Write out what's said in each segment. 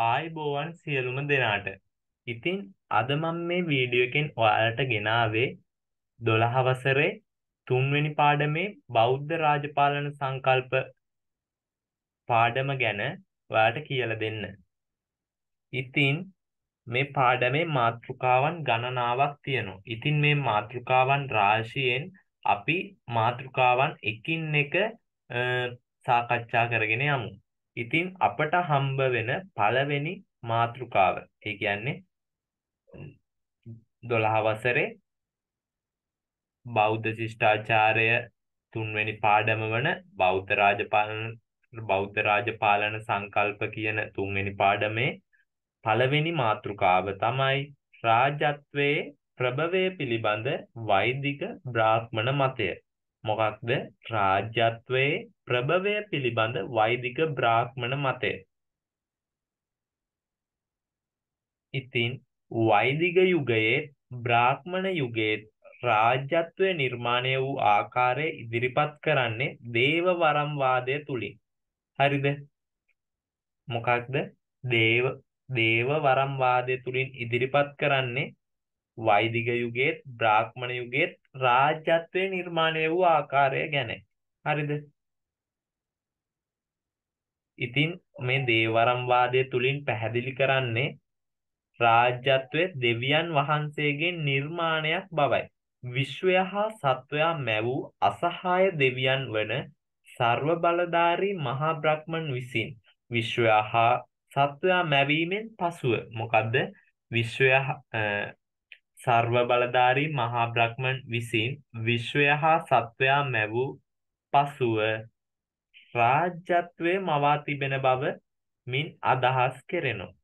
ආයිබෝවන් සියලුම දෙනාට. ඉතින් අද මම මේ වීඩියෝ එකෙන් ඔයාලට ගෙනාවේ 12 වසරේ තුන්වෙනි පාඩමේ බෞද්ධ රාජපාලන සංකල්ප පාඩම ගැන ඔයාලට කියලා දෙන්න. ඉතින් මේ පාඩමේ මාතෘකාවන් ගණනාවක් තියෙනවා. ඉතින් මේ මාතෘකාවන් රාශියෙන් අපි මාතෘකාවන් එකින් එක සාකච්ඡා කරගෙන යමු. ඉතින් අපට හම්බ වෙන පළවෙනි මාතෘකාව. ඒ කියන්නේ 12 වසරේ බෞද්ධ ශිෂ්ටාචාරය තුන්වෙනි පාඩම වන බෞද්ධ රාජපාලන බෞද්ධ රාජපාලන සංකල්ප කියන තුන්වෙනි පාඩමේ පළවෙනි මාතෘකාව තමයි රාජ්‍යත්වයේ ප්‍රභවය පිළිබඳ වෛදික බ්‍රාහ්මණ මතය. මොකක්ද රාජ්‍යත්වයේ ප්‍රභවය පිළිබඳ වෛදික බ්‍රාහ්මණ මතය. ඉතින් වෛදික යුගයේ බ්‍රාහ්මණ යුගයේ රාජ්‍යත්වය නිර්මාණය වූ ආකාරය ඉදිරිපත් කරන්නේ දේව වරම් වාදය තුලින්. හරිද? මොකක්ද? දේව දේව වරම් වාදය තුලින් ඉදිරිපත් කරන්නේ වෛදික යුගයේත් බ්‍රාහ්මණ යුගයේත් රාජ්‍යත්වයේ නිර්මාණය වූ ආකාරය ගැන. හරිද? ඉතින් මේ දේවරම් වාදය තුලින් පැහැදිලි කරන්නේ රාජ්‍යත්වයේ දෙවියන් වහන්සේගේ නිර්මාණයක් බවයි. විශ්වය හා සත්වයා මැවූ අසහාය දෙවියන් වන ਸਰව බලධාරී මහා බ්‍රහ්මන් විසින් විශ්වය හා සත්වයා මැවීමෙන් පසුව මොකද්ද විශ්වය සර්ව බලධාරී මහා බ්‍රහ්මන් විසින් විශ්වය හා සත්වයා මැවූ පසුව රාජ්‍යත්වයේ මවා තිබෙන බව මින් අදහස් කෙරෙනවා.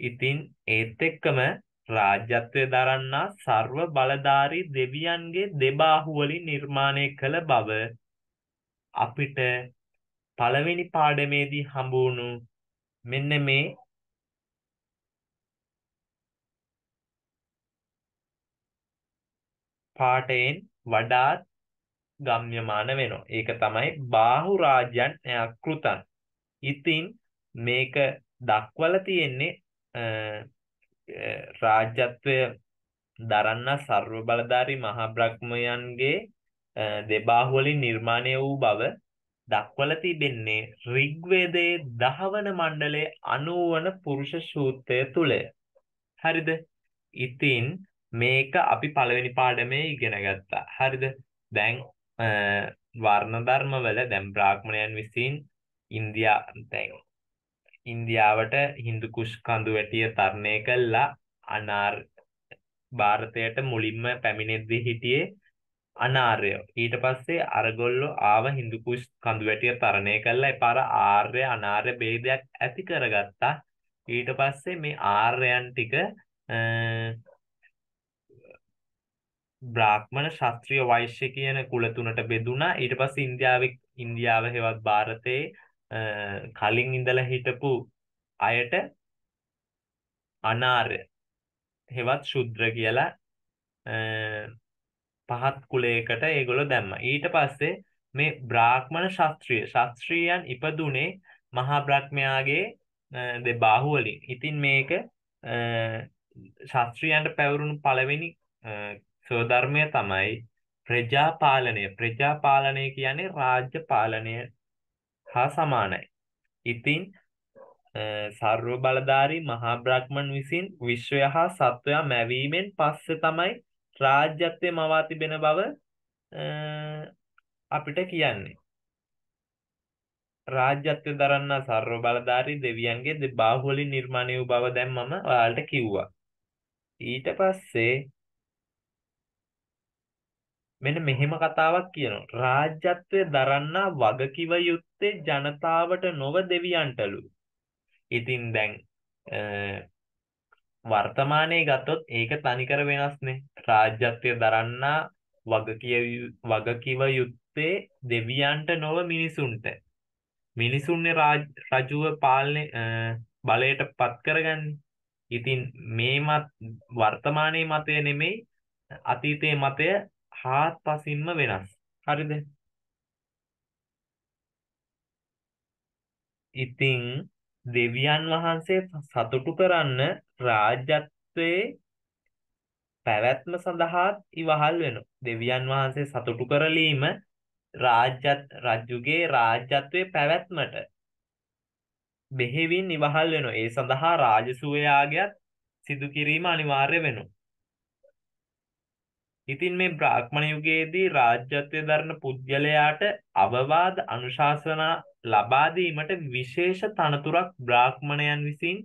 ඉතින් ඒත් එක්කම රාජ්‍යත්වයේ දරන්නා ਸਰව බලධාරී දෙවියන්ගේ දෙබාහු වලින් නිර්මාණය කළ බව අපිට පළවෙනි පාඩමේදී හම්බුණු මෙන්න මේ පාඨයෙන් වඩාත් ගම්‍යමාන වෙනවා. ඒක තමයි බාහු රාජ්‍යන් කෘතන්. ඉතින් මේක දක්වලා තියෙන්නේ රාජ්‍යත්වය දරන්න ਸਰව බලධාරී මහා බ්‍රහ්මයන්ගේ දෙබාහු වලින් නිර්මාණය වූ බව දක්වලා තිබෙන්නේ ඍග්වේදයේ දහවන මණ්ඩලයේ 90 වන පුරුෂ සූත්‍රය තුලය. හරිද? ඉතින් මේක අපි පළවෙනි පාඩමේ ඉගෙන ගත්තා. හරිද? දැන් වර්ණ ධර්මවල දැන් බ්‍රාහ්මණයන් විසින් ඉන්දියා දැන් ඉන්දියාවට හින්දු කුෂ් කඳු වැටිය තරණය කළා අනාර් භාරතයට මුලින්ම පැමිණෙද්දී හිටියේ අනාර්යෝ ඊට පස්සේ අරගොල්ලෝ ආව හින්දු කුෂ් කඳු වැටිය තරණය කළා එපාර ආර්ය අනාර්ය ભેදයක් ඇති කරගත්තා ඊට පස්සේ මේ ආර්යයන් ටික බ්‍රාහ්මණ ශාස්ත්‍රීය වෛශ්‍ය කියන කුල තුනට බෙදුණා. ඊට පස්සේ ඉන්දියාවේ ඉන්දියාව හෙවත් ಭಾರತයේ කලින් ඉඳලා හිටපු අයට අනාර්ය හෙවත් ශුද්‍ර කියලා පහත් කුලයකට ඒගොල්ලෝ දැම්මා. ඊට පස්සේ මේ බ්‍රාහ්මණ ශාස්ත්‍රීය ශාස්ත්‍රීයන් ඉපදුනේ මහා බ්‍රහ්මයාගේ දෙබාහුව වලින්. ඉතින් මේක ශාස්ත්‍රීයන්ට පැවරුණු පළවෙනි ස්වධර්මය තමයි ප්‍රජා පාලනය. ප්‍රජා පාලනය කියන්නේ රාජ්‍ය පාලනය හා සමානයි. ඉතින් සර්ව බලධාරී මහා බ්‍රහ්මන් විසින් විශ්වය හා සත්වයා මැවීමෙන් පස්සේ තමයි රාජ්‍යත්වයේ මවා තිබෙන බව අපිට කියන්නේ. රාජ්‍යත්වය දරන්න සර්ව බලධාරී දෙවියන්ගේ දෙබාහු වලින් නිර්මාණය වූ බව දැන් මම ඔයාලට කිව්වා. ඊට පස්සේ මෙන්න මෙහෙම කතාවක් කියනවා. රාජ්‍යත්වය දරන්නා වගකිව යුත්තේ ජනතාවට නොව දෙවියන්ටලු. ඉතින් දැන් වර්තමානයේ ගත්තොත් ඒක තනිකර වෙනස්නේ. රාජ්‍යත්වය දරන්නා වගකිව යුත්තේ දෙවියන්ට නොව මිනිසුන්ට. මිනිසුන්නේ රජුව පාලනය බලයට පත් කරගන්නේ. ඉතින් මේ මත වර්තමානයේ මතය නෙමෙයි අතීතයේ මතය හාත්පසින්ම වෙනස්. හරිද? ඉතින් දෙවියන් වහන්සේ සතුටු කරන්න රාජ්‍යත්වයේ පැවැත්ම සඳහා ඉවහල් වෙනවා. දෙවියන් වහන්සේ සතුටු කරලීම රාජ්‍යත් රජුගේ රාජ්‍යත්වයේ පැවැත්මට බෙහෙවින් ඉවහල් වෙනවා. ඒ සඳහා රාජසූය යාගයක් සිදු කිරීම අනිවාර්ය වෙනවා. ඉතින් මේ බ්‍රාහ්මණ යුගයේදී රාජ්‍යත්වයේ දරන පුද්ගලයාට අවවාද අනුශාසනා ලබා දීමට විශේෂ තනතුරක් බ්‍රාහ්මණයන් විසින්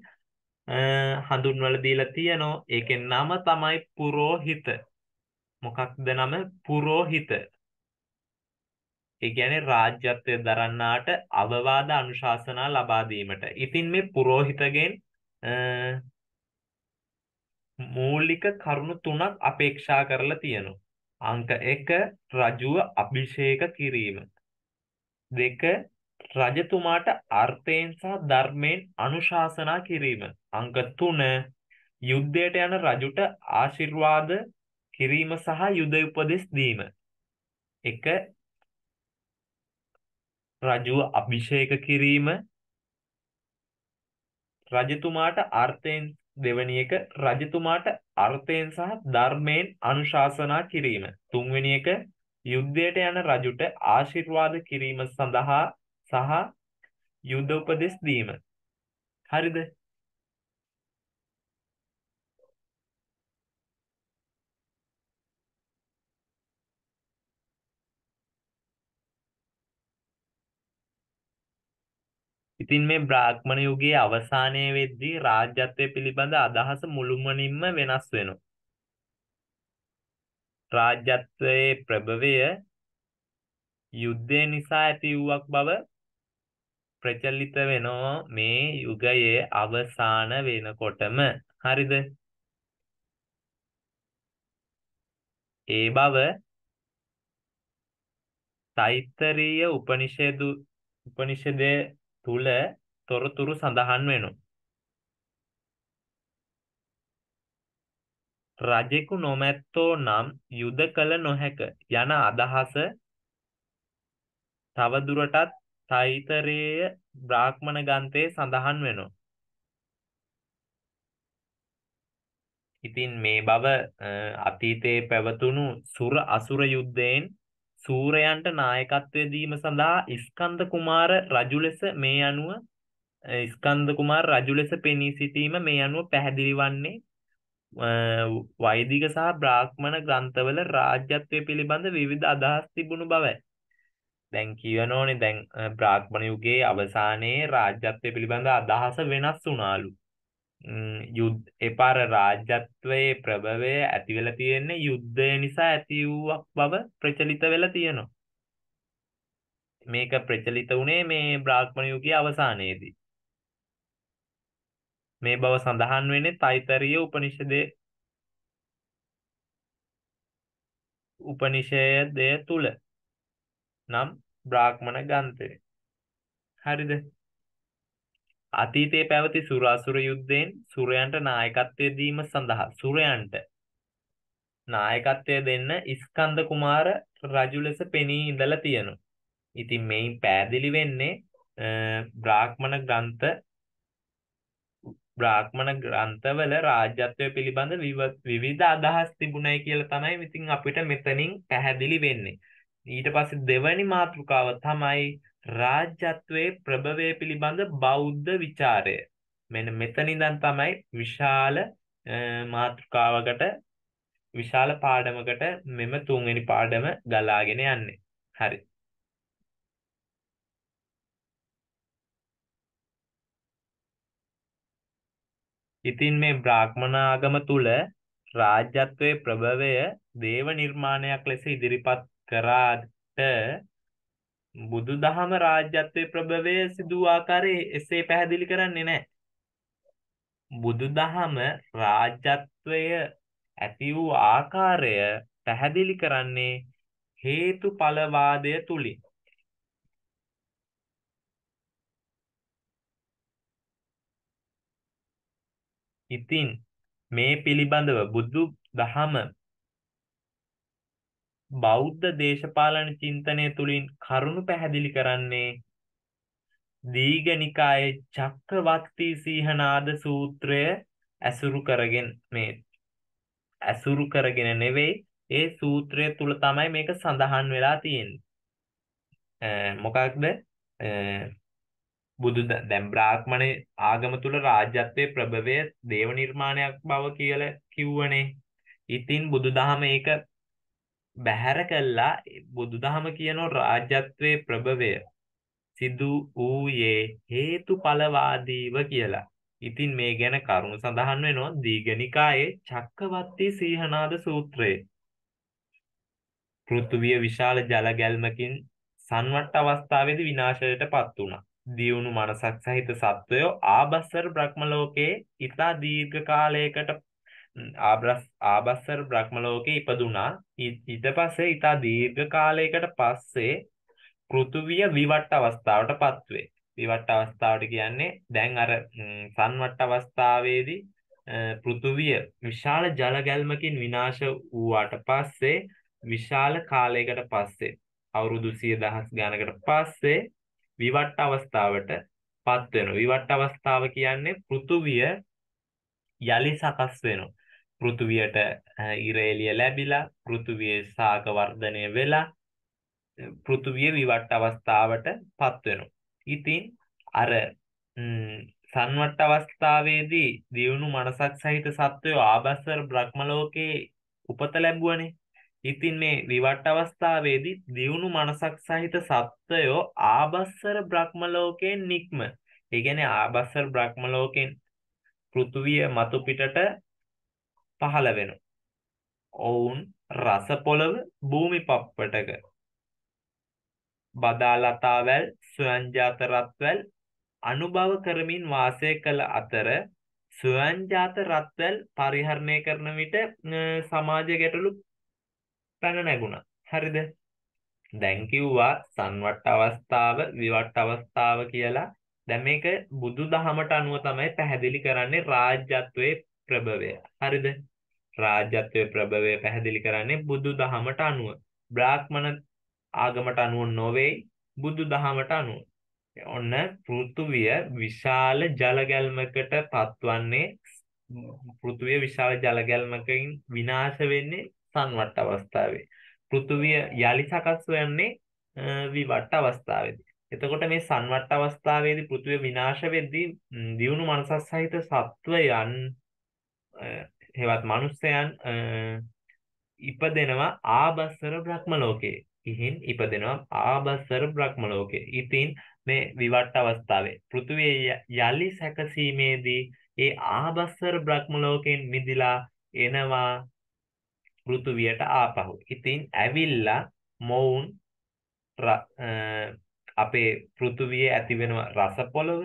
හඳුන්වලා දීලා තියෙනවා. ඒකෙන් නම තමයි පුරෝහිත. මොකක්ද නම පුරෝහිත. ඒ කියන්නේ රාජ්‍යත්වය දරන්නාට අවවාද අනුශාසනා ලබා දීමට. ඉතින් මේ පුරෝහිතගෙන් මූලික කරුණු තුනක් අපේක්ෂා කරලා තියෙනවා. අංක 1 රජුව අභිෂේක කිරීම. 2 රජතුමාට අර්ථයෙන් සහ ධර්මයෙන් අනුශාසනා කිරීම. අංක 3 යුද්ධයට යන රජුට ආශිර්වාද කිරීම සහ යුද උපදෙස් දීම. 1 රජුව අභිෂේක කිරීම රජතුමාට අර්ථයෙන් දෙවැනි එක රජතුමාට අර්ථයෙන් සහ ධර්මයෙන් අනුශාසනා කිරීම. තුන්වෙනි එක යුද්ධයට යන රජුට ආශිර්වාද කිරීම සඳහා සහ යුද උපදෙස් දීම. හරිද? ඉතින් මේ බ්‍රාහ්මණ යුගයේ අවසානයේ වෙද්දී රාජ්‍යත්වය පිළිබඳ අදහස මුළුමනින්ම වෙනස් වෙනවා. රාජ්‍යත්වයේ ප්‍රභවය යුද්ධය නිසා ඇති වූවක් බව ප්‍රචලිත වෙනවා මේ යුගයේ අවසාන වෙනකොටම. හරිද? ඒ බව තෛත්තරීය උපනිෂදු උපනිෂදයේ තුල තොරතුරු සඳහන් වෙනවා. රජෙකු නොමැත්තෝ නම් යුද කළ නොහැක යන අදහස තවදුරටත් තෛතරේය බ්‍රාහ්මණ ගන්තයේ සඳහන් වෙනවා. ඉතින් මේ බව අතීතයේ පැවතුණු සුර අසුර යුද්ධයෙන් සූරයන්ට නායකත්වය දීම සඳහා ස්කන්ද කුමාර රජු ලෙස මේ අනුව ස්කන්ද කුමාර රජු ලෙස පෙනී සිටීම මේ අනුව පැහැදිලි වන්නේ වෛදික සහ බ්‍රාහ්මණ ග්‍රන්ථවල රාජ්‍යත්වය පිළිබඳ විවිධ අදහස් තිබුණු බවයි. දැන් කියනෝනේ දැන් බ්‍රාහ්මණ යුගයේ අවසානයේ රාජ්‍යත්වය පිළිබඳ අදහස වෙනස් වුණාලු. යුද්ධ එපාර රාජ්‍යත්වයේ ප්‍රභවය ඇති වෙලා තියෙන්නේ යුද්ධය නිසා ඇති වූවක් බව ප්‍රචලිත වෙලා තියෙනවා. මේක ප්‍රචලිත වුණේ මේ බ්‍රාහ්මණ යුගයේ අවසානයේදී. මේ බව සඳහන් වෙන්නේ තෛතරීය උපනිෂදයේ උපනිෂයදය තුල නම් බ්‍රාහ්මණ ග්‍රන්ථය. හරිද? අතීතයේ පැවති සුරාසුර යුද්ධයෙන් සුරයන්ට නායකත්වය දීම සඳහා සුරයන්ට නායකත්වය දෙන්න ස්කන්ද කුමාර රජු ලෙස පෙනී ඉඳලා තියෙනවා. ඉතින් මේන් පෑදිලි වෙන්නේ බ්‍රාහ්මණ ග්‍රන්ථ බ්‍රාහ්මණ ග්‍රන්ථවල රාජ්‍යත්වය පිළිබඳ විවිධ අදහස් තිබුණයි කියලා තමයි ඉතින් අපිට මෙතනින් පැහැදිලි වෙන්නේ. ඊට පස්සේ දෙවැනි මාතෘකාව තමයි රාජ්‍යත්වයේ ප්‍රභවය පිළිබඳ බෞද්ධ ਵਿਚාරය. මෙන්න මෙතන ඉඳන් තමයි විශාල මාතෘකාවකට විශාල පාඩමකට මෙම තුන්වෙනි පාඩම ගලාගෙන යන්නේ. හරි. ඉතින් මේ බ්‍රාහ්මණ ආගම තුල රාජ්‍යත්වයේ ප්‍රභවය දේව නිර්මාණයක් ලෙස ඉදිරිපත් කරාට බුදුදහම රාජ්‍යත්වයේ ප්‍රභවය සිදු ආකාරය එසේ පැහැදිලි කරන්නේ නැහැ. බුදුදහම රාජ්‍යත්වය ඇති වූ ආකාරය පැහැදිලි කරන්නේ හේතුඵලවාදය තුලින්. ඉතින් මේ පිළිබඳව බුදු දහම බෞද්ධ දේශපාලන චින්තනය තුලින් කරුණු පැහැදිලි කරන්නේ දීඝනිකායේ චක්කවර්ති සීහනාද සූත්‍රය ඇසුරු කරගෙන මේ ඇසුරු කරගෙන නෙවෙයි ඒ සූත්‍රය තුල තමයි මේක සඳහන් වෙලා තියෙන්නේ. මොකක්ද? බුදු දැන් බ්‍රාහ්මණ ආගම තුල රාජ්‍යත්වයේ ප්‍රභවය දේව නිර්මාණයක් බව කියලා කිව්වනේ. ඉතින් බුදුදහම ඒක බැහැර කළා බුදුදහම කියන රාජ්‍යත්වයේ ප්‍රභවය සිදු වූයේ හේතුඵලවාදීව කියලා. ඉතින් මේ ගැන කරුණු සඳහන් වෙනවා දීඝනිකායේ චක්කවර්ති සීහනාද සූත්‍රයේ. පෘථුවිය විශාල ජල ගැල්මකින් සංවට්ට අවස්ථාවේදී විනාශයටපත් වුණා. දියුණු මනසක් සහිත සත්වයෝ ආබස්සර බ්‍රහ්ම ලෝකයේ ඉතා දීර්ඝ කාලයකට ආබස්සර බ්‍රහ්ම ලෝකේ ඉපදුනා. ඊට පස්සේ ඉතා දීර්ඝ කාලයකට පස්සේ පෘථුවිය විවට්ට අවස්ථාවටපත් වේ. විවට්ට අවස්ථාවට කියන්නේ දැන් අර සංවට්ට අවස්ථාවේදී පෘථුවිය විශාල ජල ගැල්මකින් විනාශ වූාට පස්සේ විශාල කාලයකට පස්සේ අවුරුදු 100 ගානකට පස්සේ විවට්ට අවස්ථාවට පත් වෙනවා. විවට්ට අවස්ථාව කියන්නේ පෘථුවිය යලි සකස් වෙනවා. පෘථුවියට ඉර එළිය ලැබිලා පෘථුවියේ සාග වර්ධනය වෙලා පෘථුවිය විවට්ට අවස්ථාවට පත් වෙනවා. ඉතින් අර සංවට්ට අවස්ථාවේදී දියුණු මනසක් සහිත සත්වයෝ ආබස්සර බ්‍රහ්ම ලෝකේ උපත ලැබුවනේ. ඉතින් මේ විවට්ට අවස්ථාවේදී දියුණු මනසක් සහිත සත්වයෝ ආබස්සර බ්‍රහ්ම ලෝකයෙන් නික්ම. ඒ කියන්නේ ආබස්සර බ්‍රහ්ම ලෝකෙන් පෘථුවිය මතු පිටට පහළ වෙනවා. ඔවුන් රස පොළව භූමි පප්පටක බදාලතාවැල් ස්වයංජාත රත්වැල් අනුභව කරමින් වාසය කළ අතර ස්වයංජාත රත්වැල් පරිහරණය කරන විට සමාජ ගැටලු පැන නැගුණා. හරිද? දැන් කිව්වා සංවට්ට අවස්ථාව විවට්ට අවස්ථාව කියලා. දැන් මේක බුදුදහමට අනුව තමයි පැහැදිලි කරන්නේ රාජ්‍යත්වයේ ප්‍රභවය. හරිද? රාජ්‍යත්වයේ ප්‍රභවය පැහැදිලි කරන්නේ බුදුදහමට අනුව. බ්‍රාහ්මණ ආගමට අනුව නොවේ බුදු දහමට අනුව. ඔන්න පෘථුවිය විශාල ජල ගැල්මකට පත්වන්නේ පෘථුවිය විශාල ජල ගැල්මකින් විනාශ වෙන්නේ සංවට්ට අවස්ථාවේ. පෘථුවිය යලි සකස් වෙන්නේ විවට්ට අවස්ථාවේදී. එතකොට මේ සංවට්ට අවස්ථාවේදී පෘථුවිය විනාශ වෙද්දී දියුණු මනසක් සහිත සත්වයන් හෙවත් මිනිස්යන් ඉපදෙනවා ආබස්සර බ්‍රහ්ම ලෝකේ. ඉහින් ඉපදෙනවා ආබස්සර බ්‍රහ්ම ලෝකේ. ඉතින් මේ විවට්ට අවස්ථාවේ පෘථුවිය යලි සැකසීමේදී ඒ ආබස්සර බ්‍රහ්ම ලෝකෙන් මිදිලා එනවා පෘථුවියට ආපහු. ඉතින් ඇවිල්ලා මොවුන් අපේ පෘථුවියේ ඇති වෙන රස පොළව,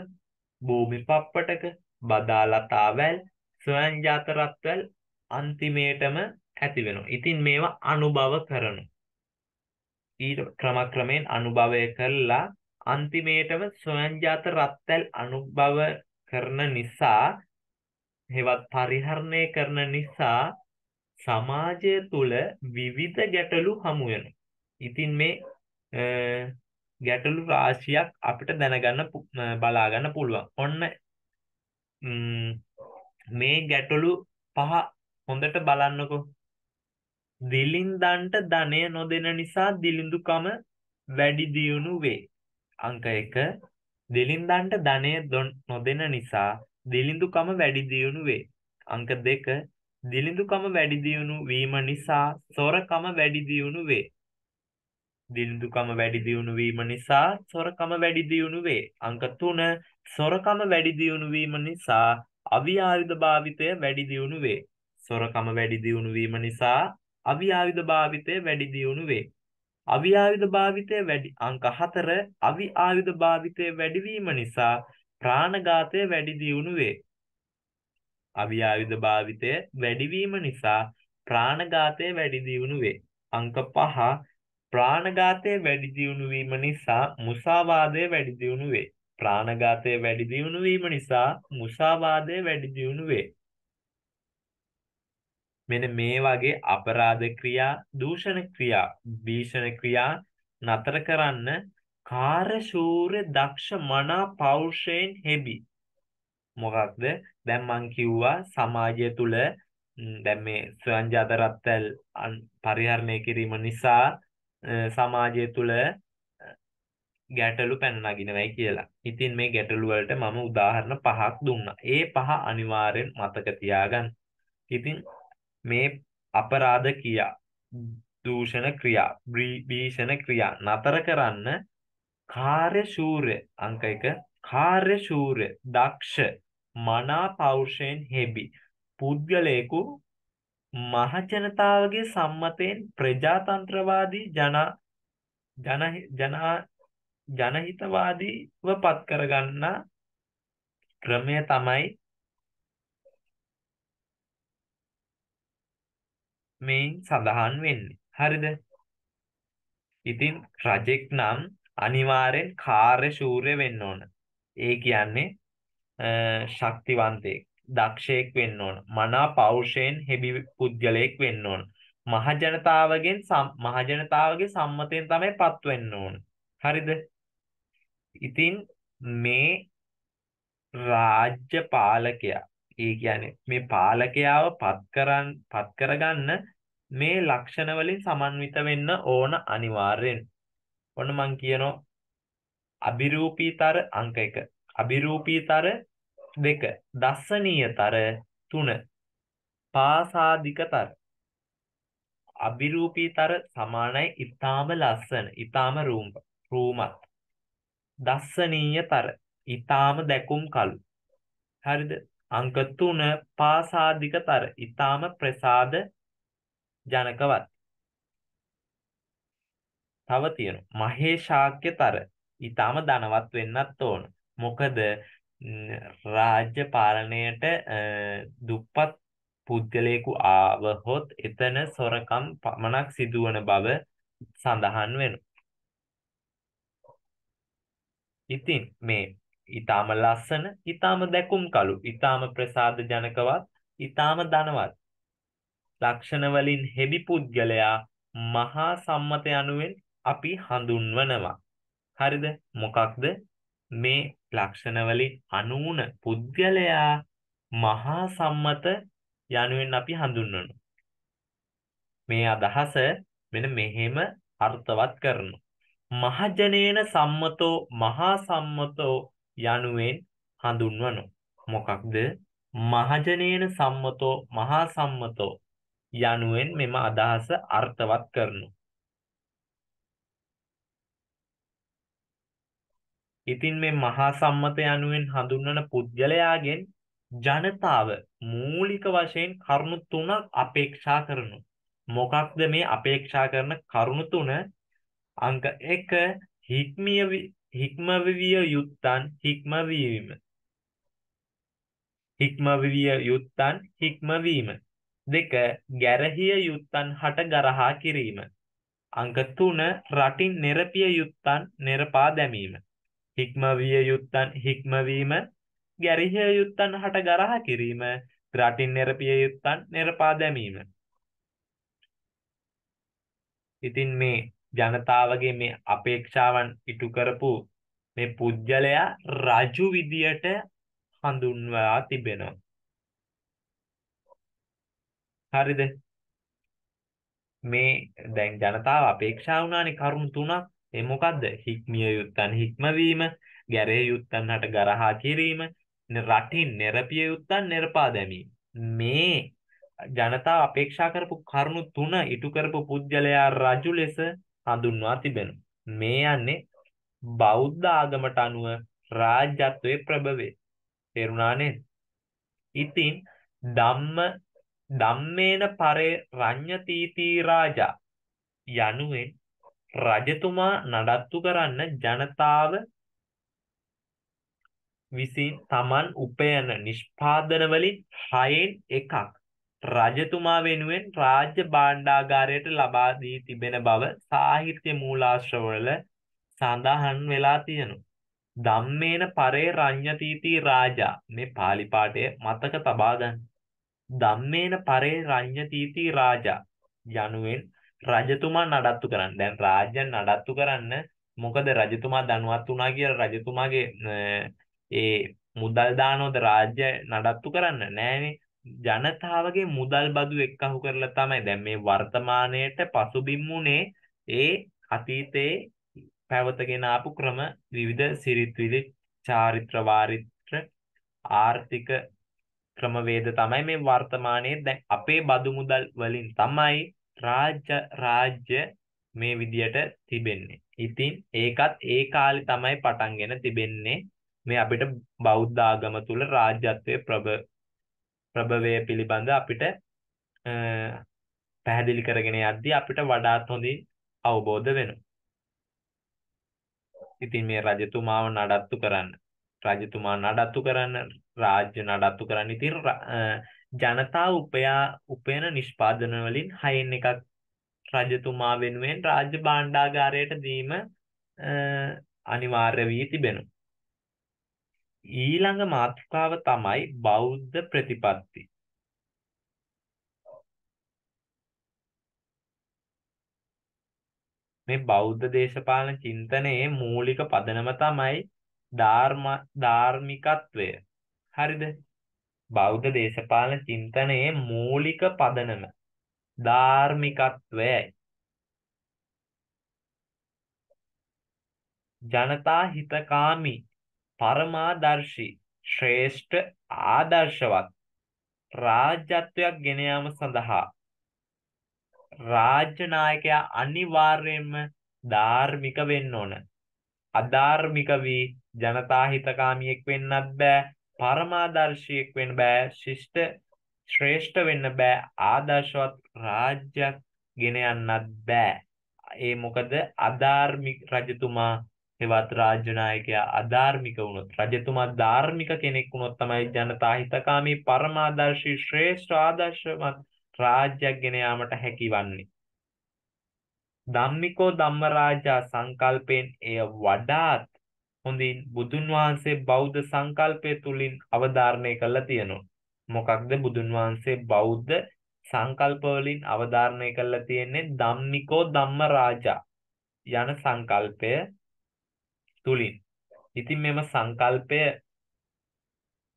භූමි පප්පටක, බදාලතාවැල්, ස්වයංජාත රත්වැල් අන්තිමේටම ඇති වෙනවා. ඉතින් මේවා අනුභව කරනවා. ඊට ක්‍රමක්‍රමයෙන් අනුභවය කළා අන්තිමේටම ස්වයංජාත රත්තල් අනුභව කරන නිසා හෙවත් පරිහරණය කරන නිසා සමාජය තුළ විවිධ ගැටලු හමු වෙනවා. ඉතින් මේ ගැටලු රාශියක් අපිට දැනගන්න බලා ගන්න පුළුවන්. ඔන්න මේ ගැටලු පහ හොඳට බලන්නකෝ. දිලින්දන්ට ධනය නොදෙන නිසා දිලිඳුකම වැඩි දියුණු වේ. අංක 1 දිලින්දන්ට ධනය නොදෙන නිසා දිලිඳුකම වැඩි දියුණු වේ. අංක 2 දිලිඳුකම වැඩි දියුණු වීම නිසා සොරකම වැඩි දියුණු වේ. දිලිඳුකම වැඩි දියුණු වීම නිසා සොරකම වැඩි දියුණු වේ. අංක 3 සොරකම වැඩි දියුණු වීම නිසා අවිආයුධ භාවිතය වැඩි දියුණු වේ. සොරකම වැඩි දියුණු වීම නිසා අවිආයුධ භාවිතය වැඩි දියුණු වේ. අවිආයුධ භාවිතය වැඩි අංක 4 අවිආයුධ භාවිතය වැඩිවීම නිසා ප්‍රාණඝාතය වැඩි දියුණු වේ. අවිආයුධ භාවිතය වැඩිවීම නිසා ප්‍රාණඝාතය වැඩි දියුණු වේ. අංක 5 ප්‍රාණඝාතය වැඩි දියුණු වීම නිසා මුසාවාදය වැඩි දියුණු වේ. ප්‍රාණඝාතය වැඩි දියුණු වීම නිසා මුසාවාදය වැඩි දියුණු වේ. මෙන්න මේ වගේ අපරාධ ක්‍රියා, දූෂණ ක්‍රියා, භීෂණ ක්‍රියා නතර කරන්න කාර්යශූර දක්ෂ මනා පෞරුෂයෙන් හෙබි මොකක්ද දැන් මං කිව්වා සමාජය තුල දැන් මේ ස්වයංජාත රත්තල් පරිහරණය කිරීම නිසා සමාජය තුල ගැටලු පැන නගිනවයි කියලා. ඉතින් මේ ගැටලු වලට මම උදාහරණ පහක් දුන්නා. ඒ පහ අනිවාර්යෙන් මතක තියාගන්න. ඉතින් මේ අපරාධ කියා දූෂණ ක්‍රියා භීෂණ ක්‍රියා නතර කරන්න කාර්යශූරය අංක 1 කාර්යශූරය දක්ෂ මනා පෞරුෂයෙන් හෙබි පුද්ගලයෙකු මහජනතාවගේ සම්මතයෙන් ප්‍රජාතන්ත්‍රවාදී ජන ජන ජනහිතවාදීව පත් කරගන්න ක්‍රමය තමයි මේන් සඳහන් වෙන්නේ. හරිද? ඉතින් රජෙක් නම් අනිවාර්යෙන් කාර්යශූරය වෙන්න ඕන. ඒ කියන්නේ ශක්තිවන්තයෙක් දක්ෂයෙක් වෙන්න ඕන. මනා පෞරුෂයෙන් හෙබි පුද්ගලයෙක් වෙන්න ඕන. මහජනතාවගෙන් මහජනතාවගේ සම්මතයෙන් තමයි පත් වෙන්න ඕන. හරිද? ඉතින් මේ රාජ්‍ය පාලකයා ඒ කියන්නේ මේ පාලකයාව පත් කරන් පත් කරගන්න මේ ලක්ෂණ වලින් සමන්විත වෙන්න ඕන අනිවාර්යෙන්. ඔන්න මං කියනවා අබිරූපීතර අංක 1 අභිරූපීතර 2 දස්සනීයතර 3 පාසාදිකතර අභිරූපීතර සමානයි. ඊටාම ලස්සන. ඊටාම රූමත්. දස්සනීයතර ඊටාම දැකුම් කළු. හරිද? අංක 3 පාසාදිකතර ඊටාම ප්‍රසාද ජනකවත්. තව තියෙනවා. මහේශාක්‍යතර ඊටාම ධනවත් වෙන්නත් ඕන. මොකද රාජ්‍ය පාලනයට දුප්පත් පුද්ගලයෙකු ආවහොත් එතන සොරකම් පමණක් සිදුවන බව සඳහන් වෙනවා. ඉතින් මේ ඊටාම ලස්සන, ඊටාම දැකුම් කළු, ඊටාම ප්‍රසාද ජනකවත්, ඊටාම ධනවත් ලක්ෂණ වලින් හෙබි පුද්ගලයා මහා සම්මත යනුවෙන් අපි හඳුන්වනවා. හරිද? මොකක්ද? මේ ලක්ෂණ වලින් අනුුණ පුද්ගලයා මහා සම්මත යනුවෙන් අපි හඳුන්වනවා. මේ අදහස මෙන්න මෙහෙම අර්ථවත් කරනවා. මහජනේන සම්මතෝ මහා සම්මතෝ යනුවෙන් හඳුන්වනවා. මොකක්ද? මහජනේන සම්මතෝ මහා සම්මතෝ යනුවෙන් මෙම අදහස අර්ථවත් කරනවා. ඉතින් මේ මහා සම්මත යනුවෙන් හඳුන්වන පුද්ගලයාගෙන් ජනතාව මූලික වශයෙන් කරුණු තුනක් අපේක්ෂා කරනවා. මොකක්ද මේ අපේක්ෂා කරන කරුණු තුන? අංක 1 හික්මිය හික්මවිය යුත්තන් හික්මවීම. හික්මවිය යුත්තන් හික්මවීම. දෙක ගැරහිය යුත්තන් හට ගරහා කිරීම. අංක 3 රටින් නිරපිය යුත්තන් නිරපා දැමීම. හික්මවිය යුත්තන් හික්මවීම ගැරිහිය යුත්තන් හට ගරහා කිරීම රටින් නිරපිය යුත්තන් නිරපා දැමීම ඉතින් මේ ජනතාවගේ මේ අපේක්ෂාවන් ඉටු කරපු මේ පුජ්‍යලයා රජු විදියට හඳුන්වා තිබෙනවා හරිද මේ දැන් ජනතාව අපේක්ෂා වුණානේ කරුණු තුනක් ඒ මොකද්ද? හික්මිය යුත්තන් හික්මවීම, ගැරේ යුත්තන් හට ගරහා කිරීම, රටින් නිරපිය යුත්තන් නිරපා දැමීම. මේ ජනතාව අපේක්ෂා කරපු කරුණු තුන ඉටු කරපු පුජ්‍යලයා රජු ලෙස හඳුන්වා තිබෙනවා. මේ යන්නේ බෞද්ධ ආගමට අනුව රාජ්‍යත්වයේ ප්‍රභවය. තේරුණා නේද? ඉතින් ධම්ම ධම්මේන පරේ රඤ්‍යතීති රාජා යනුවෙන් රජතුමා නඩත්තු කරන්න ජනතාව විසින් Taman උපයන නිෂ්පාදන වලින් හයෙන් එකක් රජතුමා වෙනුවෙන් රාජ්‍ය භාණ්ඩාගාරයට ලබා දී තිබෙන බව සාහිත්‍ය මූලාශ්‍රවල සඳහන් වෙලා තියෙනවා. ධම්මේන පරේ රඤ්‍යතීති රාජා මේ pāli පාඨය මතක තබා ගන්න. ධම්මේන පරේ රඤ්‍යතීති රාජා යනුවෙන් රජතුමා නඩත්තු කරන්න. දැන් රාජ්‍යයන් නඩත්තු කරන්න මොකද රජතුමා දැනුවත් වුණා කියලා රජතුමාගේ ඒ මුදල් දානවද රාජ්‍ය නඩත්තු කරන්න නෑනේ ජනතාවගේ මුදල් බදු එක්කහු කරලා තමයි දැන් මේ වර්තමානයේට පසුබිම් වුණේ ඒ අතීතයේ පැවතගෙන ආපු ක්‍රම විවිධ සිරිත් විරිත් චාරිත්‍ර වාරිත්‍ර ආර්ථික ක්‍රමවේද තමයි මේ වර්තමානයේ දැන් අපේ බදු මුදල් වලින් තමයි රාජ්‍ය රාජ්‍ය මේ විදියට තිබෙන්නේ. ඉතින් ඒකත් ඒ කාලේ තමයි පටන්ගෙන තිබෙන්නේ මේ අපිට බෞද්ධ ආගම තුල රාජ්‍යත්වයේ ප්‍රබ ප්‍රභවය පිළිබඳ අපිට පැහැදිලි කරගෙන යද්දී අපිට වඩාත් හොඳින් අවබෝධ වෙනවා. ඉතින් මේ රජතුමාව නඩත්තු කරන්න රජතුමා නඩත්තු කරන්න රාජ්‍ය නඩත්තු කරන්න ඉතින් ජනතාව උපයා උපයන නිෂ්පාදන වලින් හයෙන් එකක් රජතුමා වෙනුවෙන් රාජ්‍ය භාණ්ඩාගාරයට දීම අනිවාර්ය වී තිබෙනවා. ඊළඟ මාතෘකාව තමයි බෞද්ධ ප්‍රතිපත්ති. මේ බෞද්ධ දේශපාලන චින්තනයේ මූලික පදනම තමයි ධර්ම ධාර්මිකත්වය. හරිද? බෞද්ධ දේශපාලන චින්තනයේ මූලික පදනම ධාර්මිකත්වයයි. ජනතා හිතකාමී පරමාදර්ශී ශ්‍රේෂ්ඨ ආදර්ශවත් රාජ්‍යත්වයක් ගෙන යාම සඳහා රාජ්‍ය 나යකයා අනිවාර්යයෙන්ම ධාර්මික වෙන්න ඕන. අධාර්මික වී ජනතා හිතකාමියෙක් වෙන්නත් බෑ. පරමාදර්ශියෙක් වෙන්න බෑ. ශිෂ්ට ශ්‍රේෂ්ඨ වෙන්න බෑ. ආදර්ශවත් රාජ්‍යයක් ගෙන යන්නත් බෑ. ඒ මොකද අධාර්මික රජතුමා එවත් රාජ්‍ය නායකයා අධාර්මික වුණොත් රජතුමා ධාර්මික කෙනෙක් වුණොත් තමයි ජනතා හිතකාමී පරමාදර්ශී ශ්‍රේෂ්ඨ ආදර්ශවත් රාජ්‍යයක් ගෙන යාමට හැකිවන්නේ. ධම්මිකෝ ධම්මරාජා සංකල්පයෙන් එය වඩාත් හොඳින් බුදුන් වහන්සේ බෞද්ධ සංකල්පය තුලින් අවධාරණය කරලා තියෙනවා. මොකක්ද බුදුන් වහන්සේ බෞද්ධ සංකල්ප වලින් අවධාරණය කරලා තියෙන්නේ ධම්මිකෝ ධම්මරාජා යන සංකල්පය තුලින්. ඉතින් මෙම සංකල්පය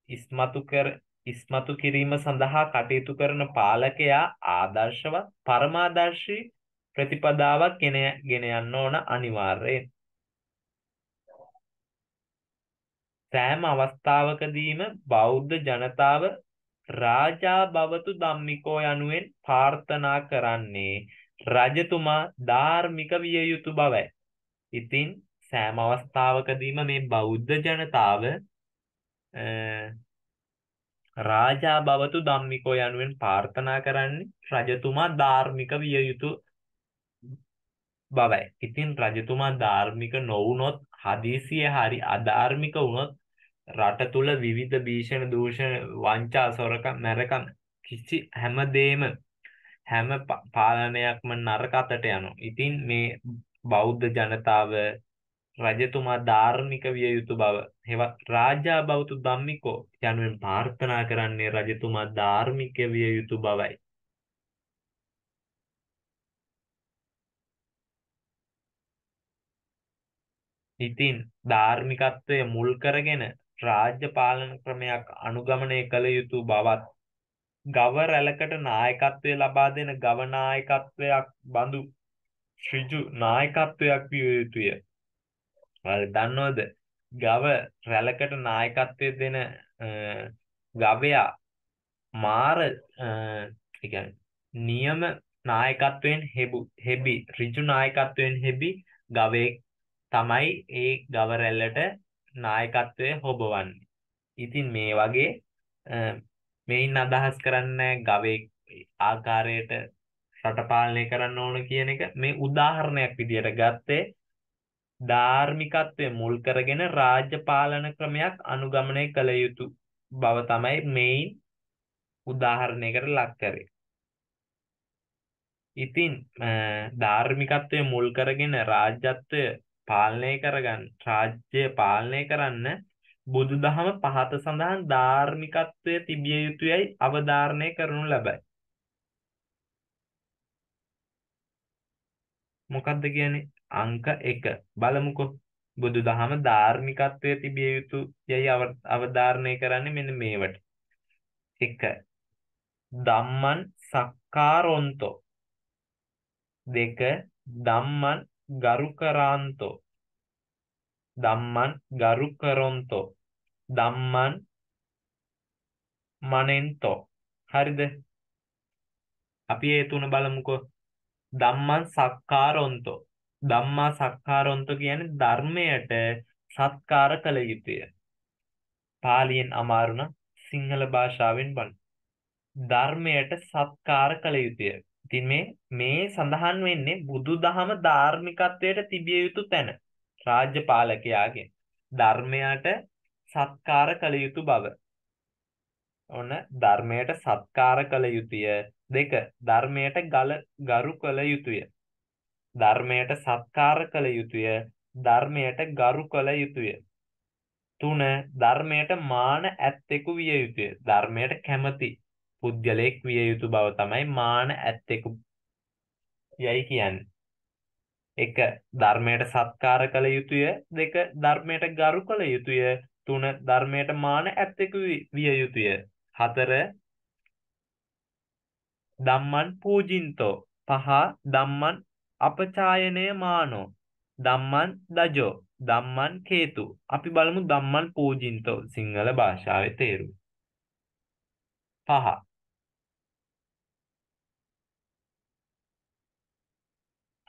ඉස්මතු කර ඉස්මතු කිරීම සඳහා කටයුතු කරන පාලකයා ආදර්ශවත් පරමාදර්ශී ප්‍රතිපදාවක් ගෙන ගෙන යන්න ඕන අනිවාර්යයෙන්. සෑම අවස්ථාවකදීම බෞද්ධ ජනතාව රාජා භවතු ධම්මිකෝ යනුවෙන් ප්‍රාර්ථනා කරන්නේ රජතුමා ධාර්මික විය යුතු බවයි. ඉතින් සෑම අවස්ථාවකදීම මේ බෞද්ධ ජනතාව රාජා භවතු ධම්මිකෝ යනුවෙන් ප්‍රාර්ථනා කරන්නේ රජතුමා ධාර්මික විය යුතු බවයි. ඉතින් රජතුමා ධාර්මික නොවුනොත් හදිසියෙ හරි අධාර්මික වුනොත් රට තුල විවිධ භීෂණ දූෂණ වංචා සොරකම් මැරකම් කිසි හැමදේම හැම පාලනයක්ම නරක අතට යනවා. ඉතින් මේ බෞද්ධ ජනතාව රජතුමා ධාර්මික විය යුතු බව හෙවත් රාජා බෞතු ධම්මිකෝ යනුවෙන් ප්‍රාර්ථනා කරන්නේ රජතුමා ධාර්මික විය යුතු බවයි. ඉතින් ධාර්මිකත්වය මුල් කරගෙන රාජ්‍ය පාලන ක්‍රමයක් අනුගමනය කළ යුතු බවත් ගව රැලකට නායකත්වය ලබා දෙන ගව නායකත්වයක් බඳු ඍජු නායකත්වයක් විය යුතුය. ඔයාලා දන්නවද? ගව රැලකට නායකත්වය දෙන ගවයා මාර ඒ නියම නායකත්වයෙන් හෙබු හෙබි ඍජු නායකත්වයෙන් හෙබි ගවයෙක් තමයි ඒ ගව රැල්ලට නායකත්වය හොබවන්නේ. ඉතින් මේ වගේ මේන් අදහස් කරන්නේ ගවයෙක් ආකාරයට රට පාලනය කරන්න ඕන කියන එක මේ උදාහරණයක් විදියට ගත්තේ ධාර්මිකත්වය මුල් කරගෙන රාජ්‍ය පාලන ක්‍රමයක් අනුගමනය කළ යුතු බව තමයි මේන් උදාහරණයකට ලක් කරේ. ඉතින් ධාර්මිකත්වය මුල් කරගෙන රාජ්‍යත්වය පාලනය කරගන්න රාජ්‍ය පාලනය කරන්න බුදුදහම පහත සඳහන් ධාර්මිකත්වය තිබිය යුතුයයි අවධාරණය කරනු ලබයි. මොකක්ද කියන්නේ? අංක 1. බලමුකෝ. බුදුදහම ධාර්මිකත්වයේ තිබිය යුතු යයි අවධාරණය කරන්නේ මෙන්න මේවට. 1. ධම්මං සක්කාරොන්තෝ. 2. ධම්මං ගරුකරාන්තෝ. ධම්මං ගරුකරොන්තෝ. ධම්මං මනෙන්තෝ. හරිද? අපි ඒ තුන බලමුකෝ. ධම්මං සක්කාරොන්තෝ ධම්මා සක්කාරොන්තෝ කියන්නේ ධර්මයට සත්කාර කළ යුතුය. පාලියෙන් අමාරුණ සිංහල භාෂාවෙන් බලන්න. ධර්මයට සත්කාර කළ යුතුය. ඉතින් මේ මේ සඳහන් වෙන්නේ බුදුදහම ධාර්මිකත්වයට තිබිය යුතු තැන. රාජ්‍ය පාලකයාගෙන් ධර්මයට සත්කාර කළ යුතු බව. ඔන්න ධර්මයට සත්කාර කළ යුතුය. දෙක ධර්මයට ගල ගරු කළ යුතුය. ධර්මයට සත්කාර කළ යුතුය. ධර්මයට ගරු කළ යුතුය. තුන ධර්මයට මාන ඇත්තෙකු විය යුතුය. ධර්මයට කැමති පුද්ගලයෙක් විය යුතු බව තමයි මාන ඇත්තෙකු යයි කියන්නේ. එක ධර්මයට සත්කාර කළ යුතුය. දෙක ධර්මයට ගරු කළ යුතුය. තුන ධර්මයට මාන ඇත්තෙකු විය යුතුය. හතර ධම්මං පූජින්තෝ. පහ ධම්මං අපචායනය මානෝ. ධම්මං දජෝ. ධම්මං කේතු. අපි බලමු ධම්මං පූජින්තෝ සිංහල භාෂාවේ තේරුම. පහ.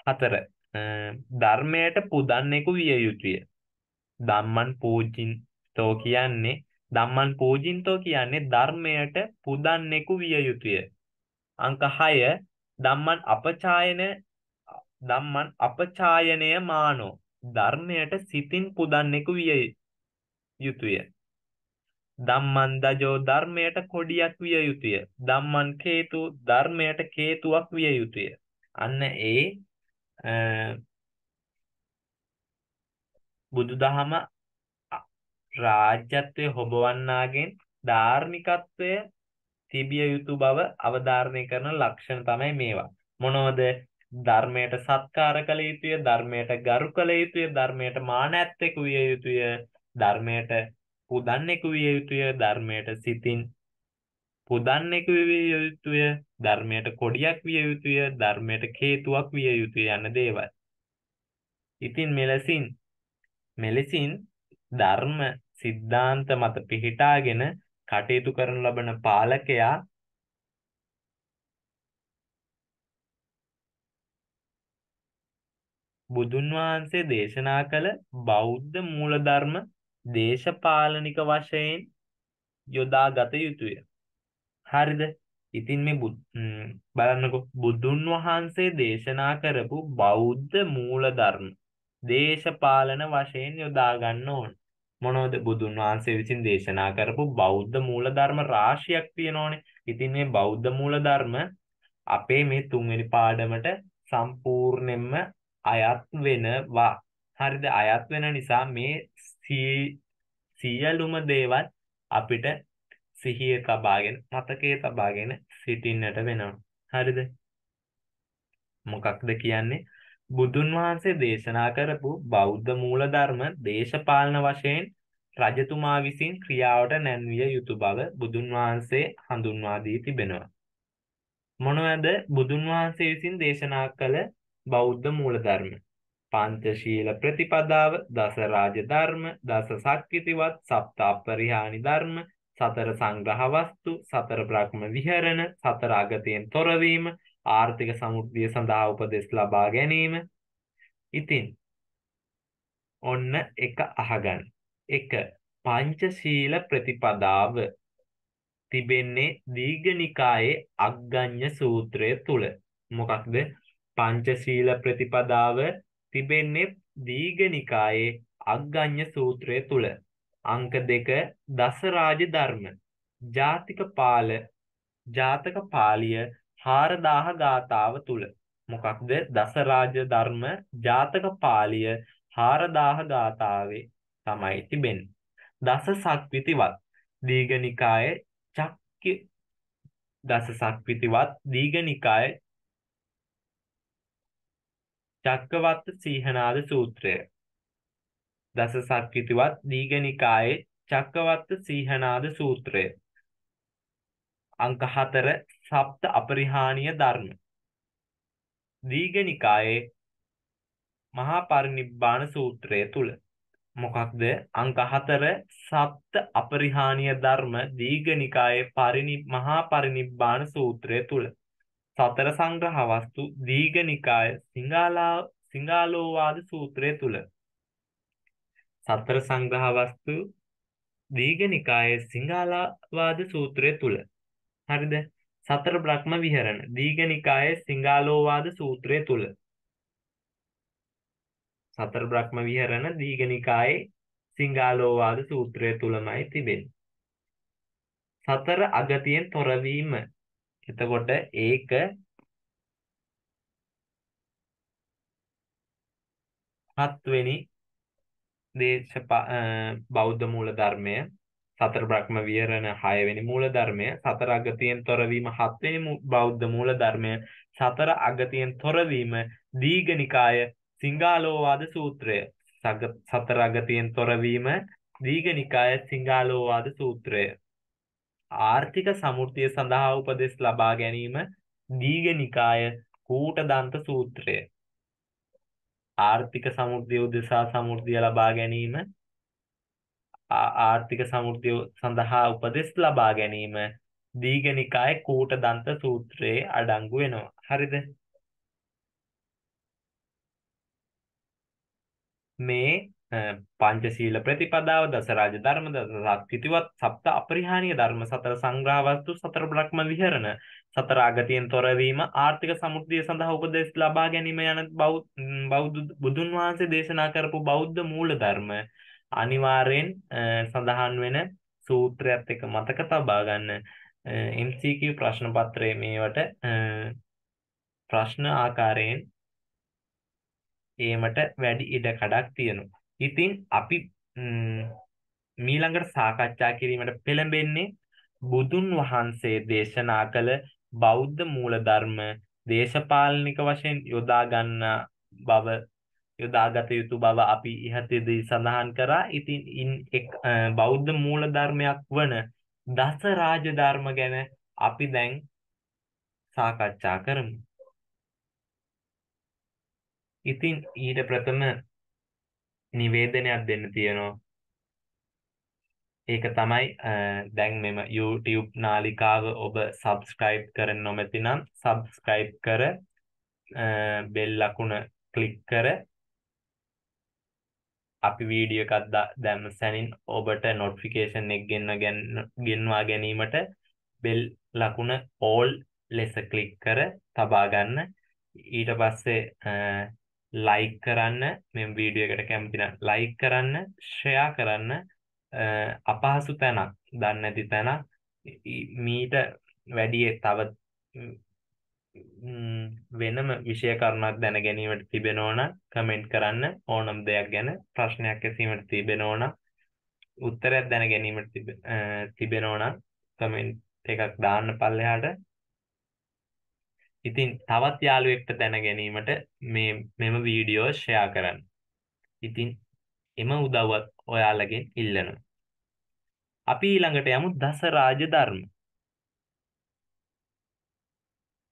හතර. ධර්මයට පුදන්නෙකු විය යුතුය. ධම්මං පූජින්තෝ කියන්නේ ධම්මං පූජින්තෝ කියන්නේ ධර්මයට පුදන්නෙකු විය යුතුය. අංක 6 ධම්මං අපචායන ධම්මං අපචායනය මානෝ. ධර්මයට සිතින් පුදන්නෙකු විය යුතුය. ධම්මං දජෝ ධර්මයට කොඩියක් විය යුතුය. ධම්මං කේතු ධර්මයට කේතුවක් විය යුතුය. අන්න ඒ බුදුදහම රාජ්‍යත්වයේ හොබවන්නාගෙන් ධාර්මිකත්වය තිබිය යුතු බව අවධාරණය කරන ලක්ෂණ තමයි මේවා. මොනවද? ධර්මයට සත්කාර කළ යුතුය, ධර්මයට ගරු කළ යුතුය, ධර්මයට මාන ඇත්තෙකු විය යුතුය, ධර්මයට පුදන්නෙකු විය යුතුය, ධර්මයට සිතින් පුදන්නෙකු විය යුතුය, ධර්මයට කොඩියක් විය යුතුය, ධර්මයට කේතුවක් විය යුතුය යන දේවල්. ඉතින් මෙලෙසින් මෙලෙසින් ධර්ම සිද්ධාන්ත මත පිහිටාගෙන කටයුතු කරන ලබන පාලකයා බුදුන් වහන්සේ දේශනා කළ බෞද්ධ මූලධර්ම දේශපාලනික වශයෙන් යොදාගත යුතුය. හරිද? ඉතින් මේ බලන්නකෝ බුදුන් වහන්සේ දේශනා කරපු බෞද්ධ මූලධර්ම දේශපාලන වශයෙන් යොදා ගන්න ඕන. මොනවද බුදුන් වහන්සේ විසින් දේශනා කරපු බෞද්ධ මූලධර්ම රාශියක් තියෙනෝනේ. ඉතින් මේ බෞද්ධ මූලධර්ම අපේ මේ තුන්වෙනි පාඩමට සම්පූර්ණයෙන්ම අයත් වෙනවා. හරිද? අයත් වෙන නිසා මේ සියලුම දේවල් අපිට සිහියේ තබාගෙන මතකයේ තබාගෙන සිටින්නට වෙනවා. හරිද? මොකක්ද කියන්නේ? බුදුන් වහන්සේ දේශනා කරපු බෞද්ධ මූලධර්ම දේශපාලන වශයෙන් රජතුමා විසින් ක්‍රියාවට නැන්විය යුතු බව බුදුන් වහන්සේ හඳුන්වා දී තිබෙනවා. මොනවද බුදුන් වහන්සේ විසින් දේශනා කළ බෞද්ධ මූලධර්ම? පංචශීල ප්‍රතිපදාව, දස රාජ ධර්ම, දස සක්විතිවත්, සප්ත අපරිහානි ධර්ම, සතර සංග්‍රහ වස්තු, සතර බ්‍රහ්ම විහරණ, සතර අගතයෙන් තොරවීම, ආර්ථික සමෘද්ධිය සඳහා උපදෙස් ලබා ගැනීම. ඉතින් ඔන්න එක අහගන්න. එක පංචශීල ප්‍රතිපදාව තිබෙන්නේ දීඝනිකායේ අග්ගඤ්ඤ සූත්‍රය තුල. මොකක්ද? පංචශීල ප්‍රතිපදාව තිබෙන්නේ දීඝනිකායේ අග්ගඤ්ඤ සූත්‍රය තුල. අංක 2 දසරාජ ධර්ම. ජාතික පාල ජාතක පාළිය 4000 ගාතාව තුල මොකක්ද දසරාජ ධර්ම ජාතක පාළිය 4000 ගාතාවේ තමයි තිබෙන්නේ දස සක්විතිවත් දීඝනිකායේ චක්්‍ය දස සක්විතිවත් දීඝනිකායේ චක්කවත්ත සීහනාද සූත්‍රය. දස සක්විතිවත් දීඝනිකායේ චක්කවත්ත සීහනාද සූත්‍රය. අංක 4 සප්ත අපරිහානීය ධර්ම. දීඝනිකායේ මහා පරිනිබ්බාන සූත්‍රය තුල. මොකක්ද? අංක 4 සප්ත අපරිහානීය ධර්ම දීඝනිකායේ පරිනි මහා පරිනිබ්බාන සූත්‍රය තුල. සතර සංග්‍රහ වස්තු දීඝනිකාය සිංහාලා සිංහාලෝවාද සූත්‍රය තුල. සතර සංග්‍රහ වස්තු දීඝනිකායේ සිංහාලවාද සූත්‍රය තුල. හරිද? සතර බ්‍රහ්ම විහරණ දීඝනිකායේ සිංහාලෝවාද සූත්‍රය තුල සතර බ්‍රහ්ම විහරණ දීඝනිකායේ සිංහාලෝවාද සූත්‍රය තුලමයි තිබෙන්නේ. සතර අගතියෙන් තොරවීම එතකොට ඒක හත්වෙනි දේශ බෞද්ධ මූල ධර්මය. සතර බ්‍රහ්ම විහරණ 6 වෙනි මූල ධර්මය සතර අගතියෙන් තොරවීම 7 වෙනි බෞද්ධ මූල ධර්මය සතර අගතියෙන් තොරවීම දීඝනිකාය සිංහාලෝවාද සූත්‍රය සතර අගතියෙන් තොරවීම දීඝනිකාය සිංහාලෝවාද සූත්‍රය ආර්ථික සමෘද්ධිය සඳහා උපදෙස් ලබා ගැනීම දීඝනිකාය කූටදන්ත සූත්‍රය. ආර්ථික සමෘද්ධිය උදෙසා සමෘද්ධිය ලබා ගැනීම ආර්ථික සමෘද්ධිය සඳහා උපදෙස් ලබා ගැනීම දීඝනිකාය කූටදන්ත සූත්‍රයේ අඩංගු වෙනවා. හරිද? මේ පංචශීල ප්‍රතිපදාව දස රාජ ධර්ම දසක්තිතිවත් සප්ත අපරිහානීය ධර්ම සතර සංග්‍රහ වස්තු සතර බ්‍රහ්ම විහරණ සතර ආගතියෙන් තොරවීම ආර්ථික සමෘද්ධිය සඳහා උපදෙස් ලබා ගැනීම යන බෞද්ධ බුදුන් වහන්සේ දේශනා කරපු බෞද්ධ මූල ධර්ම අනිවාර්යෙන් සඳහන් වෙන සූත්‍රයත් එක්ක මතක තබා ගන්න MCQ ප්‍රශ්න පත්‍රයේ මේවට ප්‍රශ්න ආකාරයෙන් ඒමට වැඩි ඉඩ කඩක් තියෙනවා. ඉතින් අපි මීළඟට සාකච්ඡා කිරීමට පෙළඹෙන්නේ බුදුන් වහන්සේ දේශනා කළ බෞද්ධ මූලධර්ම දේශපාලනික වශයෙන් යොදා ගන්න බව යොදාගත යුතු බව අපි ඉහතදී සඳහන් කරා. ඉතින් ඉන් එක් බෞද්ධ මූලධර්මයක් වන දස රාජධර්ම ගැන අපි දැන් සාකච්ඡා කරමු. ඉතින් ඊට ප්‍රථම නිවේදනයක් දෙන්න තියෙනවා. ඒක තමයි දැන් මෙම YouTube නාලිකාව ඔබ subscribe කර නොමැති නම් subscribe කර බෙල් ලකුණ ක්ලික් කර අපි වීඩියෝ එකක් දැම්ම සැනින් ඔබට notification එක ගෙන්වා ගැනීමට බෙල් ලකුණ all ලෙස ක්ලික් කර තබා ගන්න. ඊට පස්සේ ලයික් කරන්න මෙම වීඩියෝ එකට කැමති නම් ලයික් කරන්න ෂෙයා කරන්න අපහසු තැනක් දන්නේ නැති තැනක් මීට වැඩි තව වෙනම විෂය කරුණක් දැන ගැනීමට තිබෙනවා නම් කමෙන්ට් කරන්න ඕනම දෙයක් ගැන ප්‍රශ්නයක් ඇසීමට තිබෙනවා නම් උත්තරයක් දැන ගැනීමට තිබෙනවා නම් කමෙන්ට් එකක් දාන්න පල්ලෙහාට ඉතින් තවත් යාළුවෙක්ට දැන ගැනීමට මේ මෙම වීඩියෝ ෂෙයා කරන්න. ඉතින් එම උදව්වත් ඔයාලගෙන් ඉල්ලනවා. අපි ඊළඟට යමු දස රාජ ධර්ම.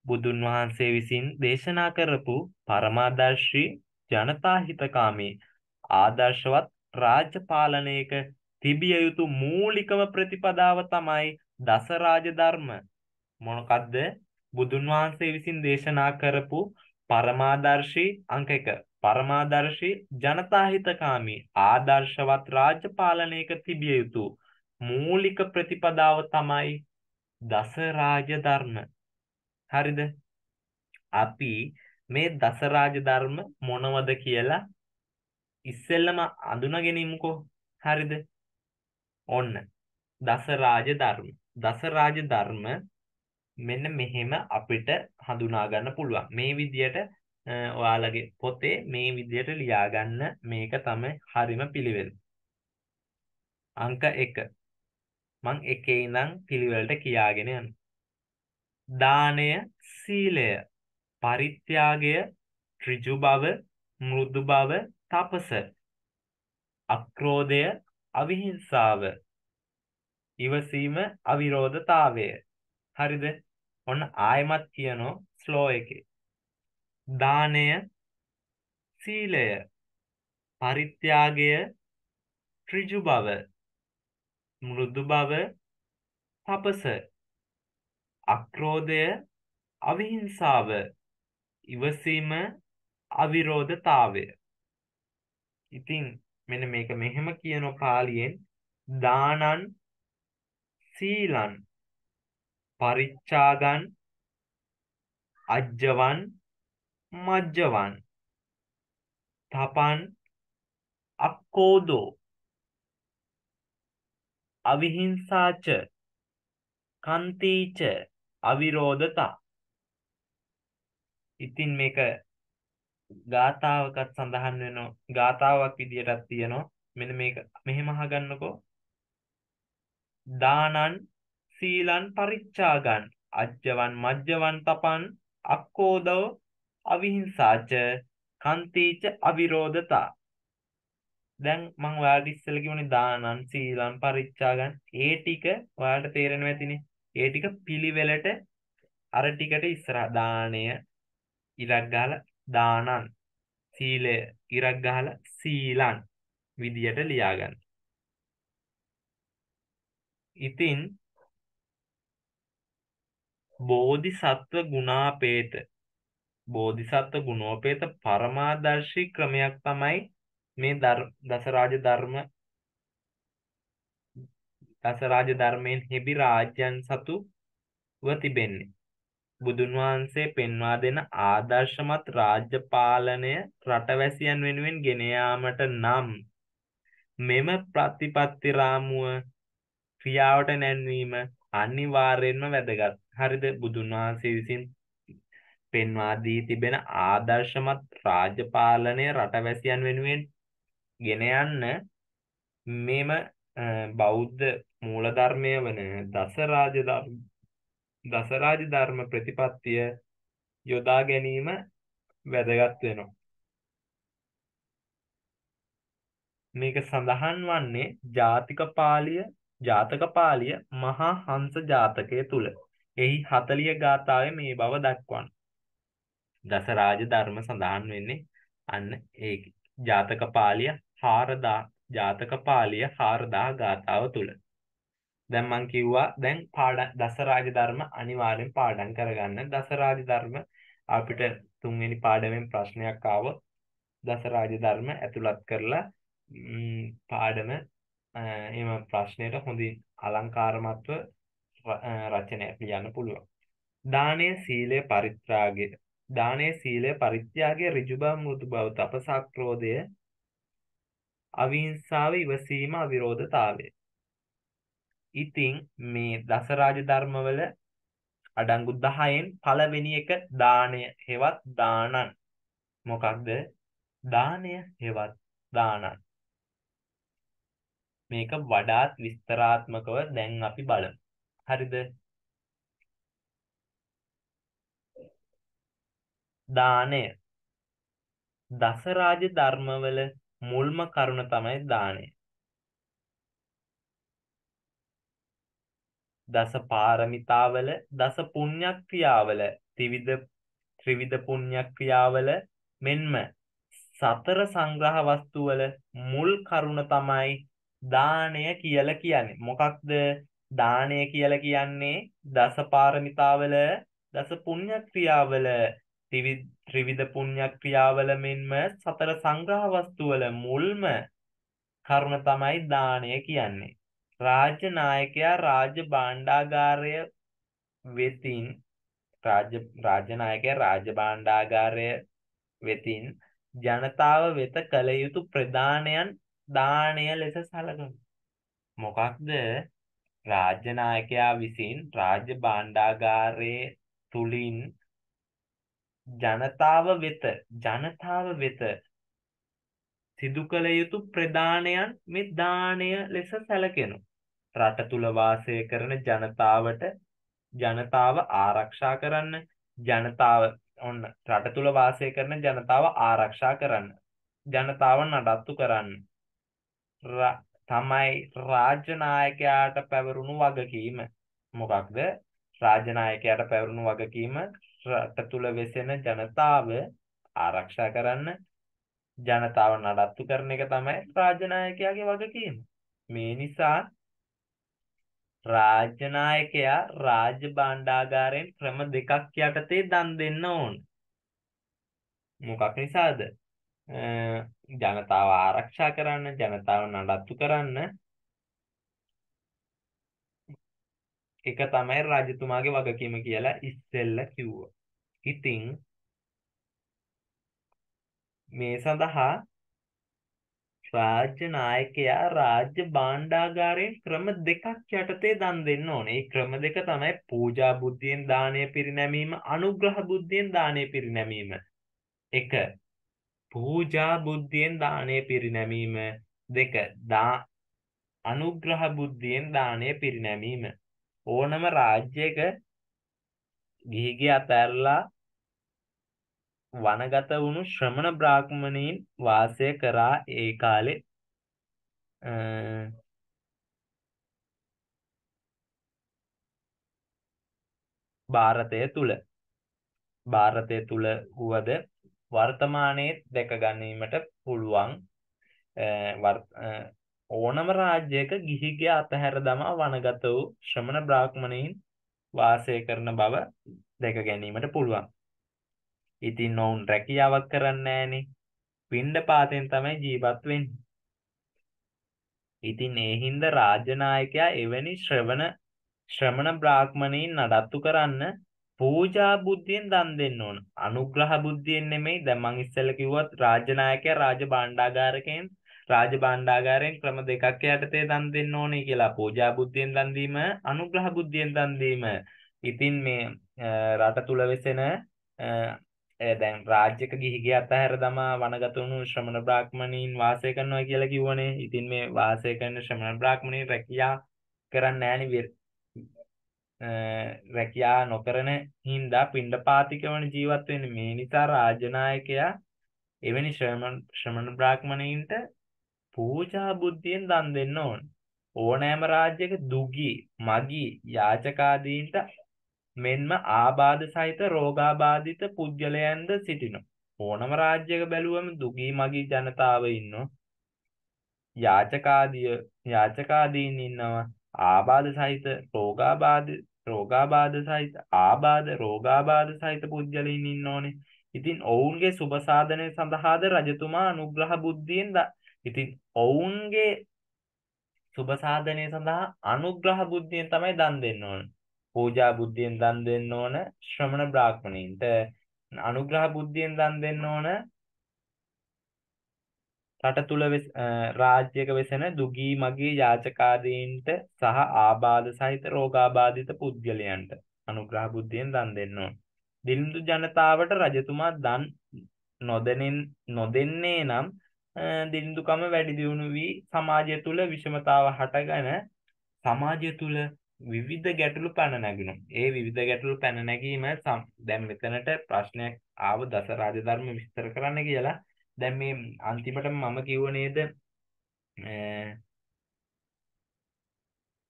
බුදුන් වහන්සේ විසින් දේශනා කරපු පරමාදර්ශී ජනතා හිතකාමී ආදර්ශවත් රාජ්‍ය පාලනයක තිබිය යුතු මූලිකම ප්‍රතිපදාව තමයි දස රාජ ධර්ම. මොනකද්ද? බුදුන් වහන්සේ විසින් දේශනා කරපු පරමාදර්ශී අංක 1 පරමාදර්ශී ජනතාහිතකාමී ආදර්ශවත් රාජ්‍ය පාලනයක තිබිය යුතු මූලික ප්‍රතිපදාව තමයි දස රාජ ධර්ම හරිද අපි මේ දස රාජ ධර්ම මොනවද කියලා ඉස්සෙල්ලම අඳුනගෙන ඉමුකෝ හරිද ඔන්න දස රාජ ධර්ම දස රාජ ධර්ම මෙන්න මෙහෙම අපිට හඳුනා ගන්න පුළුවන්. මේ විදියට ඔයාලගේ පොතේ මේ විදියට ලියා ගන්න මේක තමයි හරිම පිළිවෙල. අංක 1. මං එකේ ඉඳන් පිළිවෙලට කියාගෙන යනවා. දානය, සීලය, පරිත්‍යාගය, ඍජු බව, මෘදු බව තපස අක්‍රෝධය අවිහිංසාව ඉවසීම අවිරෝධතාවය. හරිද? ඔන්න ආයමත් කියනෝ ස්ලෝ එකේ. දානය සීලය පරිත්‍යාගය ඍජු බව මෘදු බව තපස අක්‍රෝධය අවිහිංසාව ඉවසීම අවිරෝධතාවය. ඉතින් මෙන්න මේක මෙහෙම කියන පාලියෙන් දානං සීලං පරිච්ඡාගං අජ්ජවන් මජ්ජවන් තපන් අක්කෝදෝ. අවිහිංසාච කන්තිච අවිරෝධතා. ඉතින් මේක ගාතාවකත් සඳහන් වෙනවා. ගාතාවක් විදියටත් තියෙනවා. මෙන්න මේක මෙහෙම අහගන්නකෝ. දානං සීලං පරිච්ඡාගං. අජ්ජවන් මජ්ජවන් තපන් අක්කෝදව අවිහිංසාච. කන්තිච අවිරෝධතා. දැන් මම ඔයාලට ඉස්සෙල්ලා කිව්වනේ දානං සීලං පරිච්ඡාගං. ඒ ටික ඔයාලට තේරෙනවා ඇතිනේ. ඒ ටික පිළිවෙලට අර ටිකට ඉස්සරහ දාණය ඉරක් ගහලා දානං සීලය ඉරක් ගහලා සීලං විදියට ලියාගන්න. ඉතින් බෝධිසත්ව ගුණාපේත බෝධිසත්ව ගුණෝපේත පරමාදර්ශී ක්‍රමයක් තමයි මේ දසරාජ ධර්ම දසරාජ ධර්මයෙන් හෙබි රාජ්‍යයන් සතුව තිබෙන්නේ බුදුන් වහන්සේ පෙන්වා දෙන ආදර්ශමත් රාජ්‍ය පාලනය රටවැසියන් වෙනුවෙන් ගෙන යාමට නම් මෙම ප්‍රතිපත්ති රාමුව ක්‍රියාවට නැන්වීම අනිවාර්යෙන්ම වැදගත්. හරිද? බුදුන් වහන්සේ විසින් පෙන්වා දී තිබෙන ආදර්ශමත් රාජ්‍ය පාලනය රටවැසියන් වෙනුවෙන් ගෙන යන්න මෙම බෞද්ධ මූලධර්මය වන දසරාජ ධර්ම දසරාජ ධර්ම ප්‍රතිපත්තිය යොදා ගැනීම වැදගත් වෙනවා. මේක සඳහන් වන්නේ ජාතික පාළිය ජාතක පාළිය මහා හංස ජාතකය තුල. එහි 40 ගාථාවේ මේ බව දක්වන. දසරාජ ධර්ම සඳහන් වෙන්නේ අන්න ඒක. ජාතක පාළිය 4000 ජාතක පාළිය 4000 ගාථාව තුල. දැන් මං කිව්වා දැන් පාඩම් දසරාජ ධර්ම අනිවාර්යෙන් පාඩම් කරගන්න. දසරාජ ධර්ම අපිට තුන්වෙනි පාඩමෙන් ප්‍රශ්නයක් ආවොත් දසරාජ ධර්ම ඇතුළත් කරලා පාඩම එම ප්‍රශ්නයට හොඳින් අලංකාරමත්ව රචනයක් ලියන්න පුළුවන්. දානය සීලය පරිත්‍රාගය දානය සීලය පරිත්‍යාගය ඍජු බව මෘදු බව තපසක්‍රෝධය අවිහිංසාව ඉවසීම අවිරෝධතාවය ඉතින් මේ දසරාජ ධර්මවල අඩංගු 10න් පළවෙනි එක දාණය හෙවත් දානං මොකක්ද? දාණය හෙවත් දානං මේක වඩාත් විස්තරාත්මකව දැන් අපි බලමු. හරිද? දාණය. දසරාජ ධර්මවල මුල්ම කරුණ තමයි දාණය. දස පාරමිතාවල දස පුණ්‍යක්‍රියාවල ත්‍රිවිධ ත්‍රිවිධ පුණ්‍යක්‍රියාවල මෙන්ම සතර සංග්‍රහ වස්තුවල මුල් කරුණ තමයි දාණය කියලා කියන්නේ. මොකක්ද දාණය කියලා කියන්නේ දස පාරමිතාවල දස පුණ්‍යක්‍රියාවල ත්‍රිවිධ පුණ්‍යක්‍රියාවල මෙන්ම සතර සංග්‍රහ වස්තුවල මුල්ම කරුණ තමයි දාණය කියන්නේ. රාජ්‍ය නායකයා රාජ්‍ය භාණ්ඩාගාරය වෙතින් රාජ්‍ය රාජ්‍ය නායකයා රාජ්‍ය භාණ්ඩාගාරය වෙතින් ජනතාව වෙත කළ යුතු ප්‍රදානයන් දාණය ලෙස සැලකමු. මොකක්ද රාජ්‍ය නායකයා විසින් රාජ්‍ය භාණ්ඩාගාරයේ තුලින් ජනතාව වෙත ජනතාව වෙත සිදු කළ යුතු ප්‍රදානයන් මේ දාණය ලෙස සැලකෙනවා. රට තුල වාසය කරන ජනතාවට ජනතාව ආරක්ෂා කරන්න ජනතාව ඔන්න රට තුල වාසය කරන ජනතාව ආරක්ෂා කරන්න. ජනතාව නඩත්තු කරන්න. තමයි රාජ්‍ය නායකයාට පැවරුණු වගකීම. මොකක්ද? රාජ්‍ය නායකයාට පැවරුණු වගකීම රට තුල වෙසෙන ජනතාව ආරක්ෂා කරන්න ජනතාව නඩත්තු කරන එක තමයි රාජ්‍ය නායකයාගේ වගකීම. මේ නිසා රාජ්‍ය නායකයා රාජ්‍ය භාණ්ඩාගාරයෙන් ක්‍රම දෙකක් යටතේ දන් දෙන්න ඕන. මොකක් නිසාද? ජනතාව ආරක්ෂා කරන්න, ජනතාව නඩත්තු කරන්න එක තමයි රජතුමාගේ වගකීම කියලා ඉස්සෙල්ල කිව්වා. ඉතින් මේ සඳහා රාජ්‍ය නායකයා රාජ්‍ය භාණ්ඩාගාරයෙන් ක්‍රම දෙකක් යටතේ දන් දෙන්න ඕනේ. ඒ ක්‍රම දෙක තමයි පූජා බුද්ධියෙන් දානය පිරිනැමීම, අනුග්‍රහ බුද්ධියෙන් දානය පිරිනැමීම. එක පූජා බුද්ධියෙන් දානය පිරිනැමීම. දෙක දා අනුග්‍රහ බුද්ධියෙන් දානය පිරිනැමීම. ඕනම රාජ්‍යයක ගිහිගේ අතැරලා වනගත වුණු ශ්‍රමණ බ්‍රාහ්මණයින් වාසය කරා ඒ කාලේ භාරතය තුල. භාරතය තුල වුවද වර්තමානයේ දැක ගැනීමට පුළුවන් ඕනම රාජ්‍යයක ගිහිගේ අතහැර දමා වනගත වූ ශ්‍රමණ බ්‍රාහ්මණයින් වාසය කරන බව දැක ගැනීමට පුළුවන්. ඉතින් ඔවුන් රැකියාවක් කරන්නේ නැහනේ. පිණ්ඩපාතෙන් තමයි ජීවත් වෙන්නේ. ඉතින් ඒ හින්දා රාජ්‍ය නායකයා එවැනි ශ්‍රවණ ශ්‍රමණ බ්‍රාහ්මණයින් නඩත්තු කරන්න පූජා බුද්ධියෙන් දන් දෙන්න ඕන. අනුග්‍රහ බුද්ධියෙන් නෙමෙයි. දැන් මං ඉස්සෙල්ලා කිව්වත් රාජ්‍ය නායකයා රාජ භාණ්ඩාගාරකෙන් රාජ භාණ්ඩාගාරයෙන් ක්‍රම දෙකක් යටතේ දන් දෙන්න ඕනේ කියලා. පූජා බුද්ධියෙන් දන් දීම, අනුග්‍රහ බුද්ධියෙන් දන් දීම. ඉතින් මේ රට තුල වෙසෙන දැන් රාජ්‍යක ගිහි ගිය අතහැර දමා වනගත වුණු ශ්‍රමණ බ්‍රාහ්මණීන් වාසය කරනවා කියලා කිව්වනේ. ඉතින් මේ වාසය කරන ශ්‍රමණ බ්‍රාහ්මණීන් රැකියා කරන්නේ නැණි රැකියා නොකරන හින්දා පිණ්ඩපාතිකවන ජීවත් වෙන්නේ. මේ නිසා රාජ්‍ය නායකයා එවැනි ශ්‍රමණ ශ්‍රමණ බ්‍රාහ්මණීන්ට පූජා බුද්ධියෙන් දන් දෙන්න ඕන. ඕනෑම රාජ්‍යයක දුගී, මගී, යාචකාදීන්ට මෙන්ම ආබාධ සහිත රෝගාබාධිත පුද්ගලයන්ද සිටිනවා. ඕනම රාජ්‍යයක බැලුවම දුගී මගී ජනතාව ඉන්නවා. යාචකාදිය යාචකාදීන් ඉන්නවා. ආබාධ සහිත රෝගාබාධ රෝගාබාධ සහිත ආබාධ රෝගාබාධ සහිත පුද්ගලයින් ඉන්න ඕනේ. ඉතින් ඔවුන්ගේ සුබ සාධනය සඳහාද රජතුමා අනුග්‍රහ බුද්ධියෙන් ඉතින් ඔවුන්ගේ සුබ සාධනය සඳහා අනුග්‍රහ බුද්ධියෙන් තමයි දන් දෙන්න ඕනේ. පූජා බුද්ධියෙන් දන් දෙන්න ඕන ශ්‍රමණ බ්‍රාහ්මණයින්ට අනුග්‍රහ බුද්ධියෙන් දන් දෙන්න ඕන රට තුල රාජ්‍යයක වෙසෙන දුගී මගී යාචකාදීන්ට සහ ආබාධ සහිත රෝගාබාධිත පුද්ගලයන්ට අනුග්‍රහ බුද්ධියෙන් දන් දෙන්න ඕන. දිලිඳු ජනතාවට රජතුමා දන් නොදෙනින් නොදෙන්නේ නම් දිලිඳුකම වැඩි දියුණු වී සමාජය තුල විෂමතාව හටගෙන සමාජය තුල විවිධ ගැටලු පැන නැගිනවා. ඒ විවිධ ගැටලු පැන නැගීම දැන් මෙතනට ප්‍රශ්නයක් ආව දස රාජධර්ම විස්තර කරන්න කියලා. දැන් මේ අන්තිමට මම කිව්ව නේද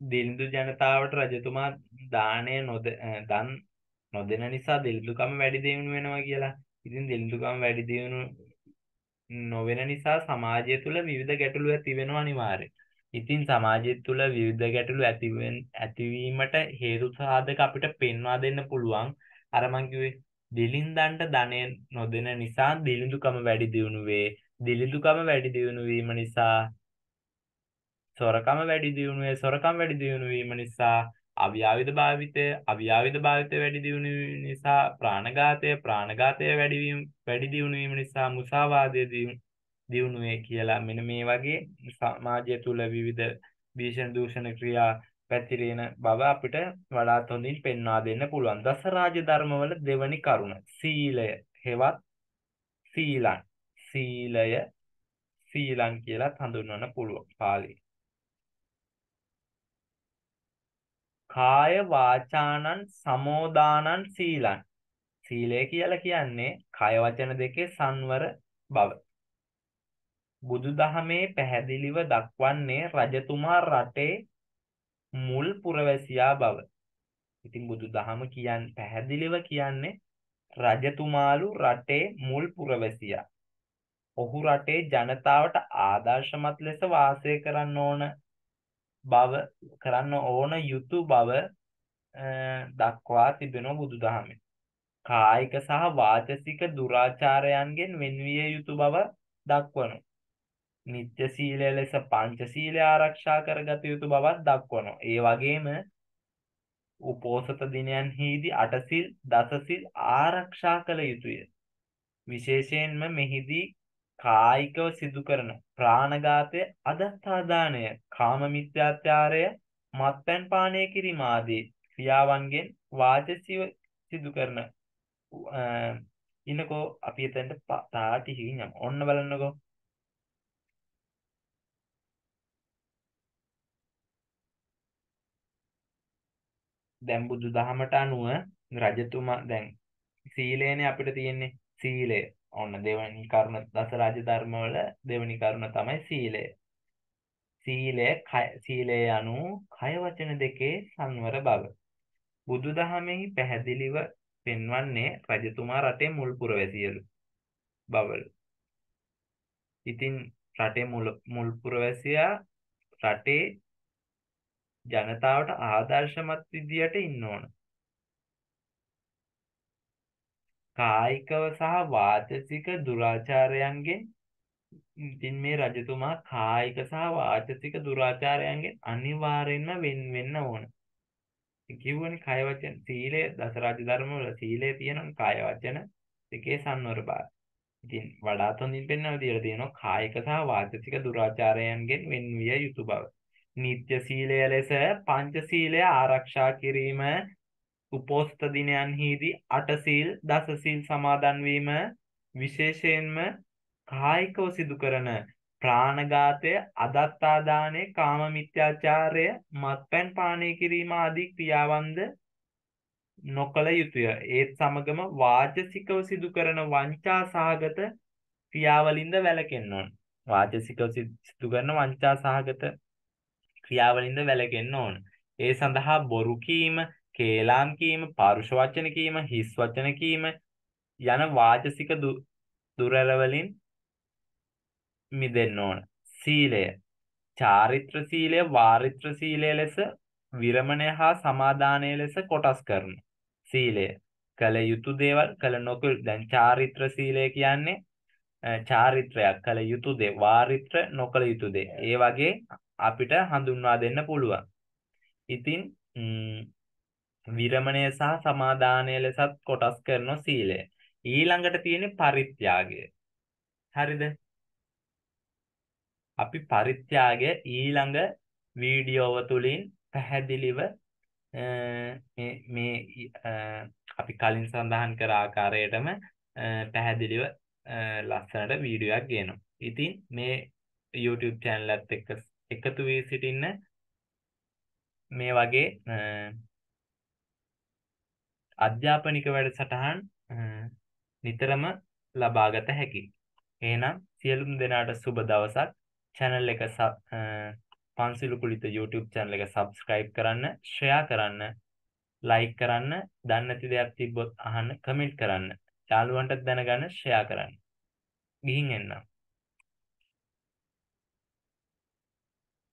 දිලිඳු ජනතාවට රජතුමා දාණය නොද දන් නොදෙන නිසා දිලිඳුකම වැඩි දියුණු වෙනවා කියලා. ඉතින් දිලිඳුකම වැඩි දියුණු නොවෙන නිසා සමාජය තුළ විවිධ ගැටලු ඇති වෙනවා අනිවාර්යයෙන්. ඉතින් සමාජය තුළ විවිධ ගැටලු ඇතිවීමට හේතු සාධක අපිට පෙන්වා දෙන්න පුළුවන්. අර මං කිව්වේ දිලින්දන්ට ධනය නොදෙන නිසා දිලිඳුකම වැඩි දියුණු වේ. දිලිඳුකම වැඩි දියුණු වීම නිසා සොරකම වැඩි දියුණු වේ. සොරකම වැඩි දියුණු වීම නිසා අව්‍යාවිද භාවිතය අව්‍යාවිද භාවිතය වැඩි දියුණු නිසා ප්‍රාණඝාතය ප්‍රාණඝාතය වැඩි වීම වැඩි දියුණු වීම නිසා මුසාවාදය දියුණු දියුණුවේ කියලා මෙන්න මේ වගේ සමාජය තුළ විවිධ භීෂණ දූෂණ ක්‍රියා පැතිරෙන බව අපිට වඩාත් හොඳින් පෙන්වා දෙන්න පුළුවන්. දස රාජ ධර්මවල දෙවැනි කරුණ සීලය හෙවත් සීලං සීලය සීලං කියලා හඳුන්වන්න පුළුවන් පාළි. කාය වාචානං සමෝදානං සීලං සීලය කියලා කියන්නේ කය වචන දෙකේ සංවර බව. බුදුදහමේ පැහැදිලිව දක්වන්නේ රජතුමා රටේ මුල් පුරවැසියා බව. ඉතින් බුදුදහම කියන්නේ පැහැදිලිව කියන්නේ රජතුමාලු රටේ මුල් පුරවැසියා. ඔහු රටේ ජනතාවට ආදර්ශමත් ලෙස වාසය කරන්න ඕන බව කරන්න ඕන යුතු බව දක්වා තිබෙනවා බුදුදහමේ. කායික සහ වාචසික දුරාචාරයන්ගෙන් වෙන්විය යුතු බව දක්වනවා. නිත්‍ය සීලය ලෙස පංච සීලය ආරක්ෂා කරගත යුතු බවක් දක්වනවා. ඒ වගේම උපෝසත දිනයන්හිදී අටසිල් දසසිල් ආරක්ෂා කළ යුතුය. විශේෂයෙන්ම මෙහිදී කායිකව සිදු කරන ප්‍රාණඝාතය, අදත්තාදානය, කාම මිත්‍යාචාරය, මත්පැන් පානය කිරීම ආදී ක්‍රියාවන්ගෙන් වාචසික සිදු කරන ඉන්නකෝ අපි එතනට තාටි හිින්නම් ඔන්න බලන්නකෝ දැන් බුදු දහමට අනුව රජතුමා දැන් සීලේනේ අපිට තියෙන්නේ සීලය. ඔන්න දෙවනි කරුණ දස රාජ ධර්ම වල දෙවනි කරුණ තමයි සීලය. සීලය සීලය anu කය වචන දෙකේ සංවර බව. බුදුදහමෙහි පැහැදිලිව පෙන්වන්නේ රජතුමා රටේ මුල් පුරවැසියලු බවලු. ඉතින් රටේ මුල් පුරවැසියා රටේ ජනතාවට ආදර්ශමත් විදියට ඉන්න ඕන. කායිකව සහ වාචසික දුරාචාරයන්ගෙන් ඉතින් මේ රජතුමා කායික සහ වාචසික දුරාචාරයන්ගෙන් අනිවාර්යෙන්ම වෙන් වෙන්න ඕන. කිව්වනේ කය වචන සීලය දසරාජ ධර්ම වල සීලය තියෙනවා කය වචන දෙකේ සංවර බව. ඉතින් වඩාත් හොඳින් පෙන්වලා දීලා තියෙනවා කායික සහ වාචසික දුරාචාරයන්ගෙන් වෙන් විය යුතු බව. නිත්‍ය සීලය ලෙස පංච සීලය ආරක්ෂා කිරීම උපෝස්ත දිනයන්හිදී අට සීල් දස සීල් සමාදන් වීම විශේෂයෙන්ම කායිකව සිදු කරන ප්‍රාණඝාතය අදත්තාදානය කාම මිත්‍යාචාරය මත්පැන් පානය කිරීම ආදී ක්‍රියාවන්ද නොකළ යුතුය. ඒත් සමගම වාචසිකව සිදු කරන වංචා සහගත ක්‍රියාවලින්ද වැළකෙන්න ඕන වාචසිකව සිදු කරන වංචා සහගත ක්‍රියාවලින්ද වැළකෙන්න ඕන. ඒ සඳහා බොරු කීම, කේලාම් කීම, පරුෂ වචන කීම, හිස් වචන කීම යන වාචසික දුරවලින් මිදෙන්න ඕන. සීලය චාරිත්‍ර සීලය වාරිත්‍ර සීලය ලෙස විරමණය හා සමාදානය ලෙස කොටස් කරන සීලය කළ යුතු දේවල් කළ නොකළ දැන් චාරිත්‍ර සීලය කියන්නේ චාරිත්‍රයක් කළ යුතු දේ වාරිත්‍ර නොකළ යුතු දේ ඒ වගේ අපිට හඳුන්වා දෙන්න පුළුවන්. ඉතින් විරමණය සහ සමාදානය ලෙසත් කොටස් කරන සීලය. ඊළඟට තියෙන පරිත්‍යාගය. හරිද? අපි පරිත්‍යාගය ඊළඟ වීඩියෝව තුලින් පැහැදිලිව මේ මේ අපි කලින් සඳහන් කර ආකාරයටම පැහැදිලිව ලස්සනට වීඩියෝයක් ගේනවා. ඉතින් මේ YouTube channel එකත් එක්ක එකතු වී සිටින්න මේ වගේ අධ්‍යාපනික වැඩසටහන් නිතරම ලබාගත හැකි. එහෙනම් සියලුම දෙනාට සුබ දවසක්. channel එක පන්සිලු කුලිත YouTube channel එක subscribe කරන්න, share කරන්න, like කරන්න, දන්නේ නැති දෙයක් තිබ්බොත් අහන්න, comment කරන්න. යාළුවන්ටත් දැනගන්න share කරන්න. ගිහින් එන්නම්.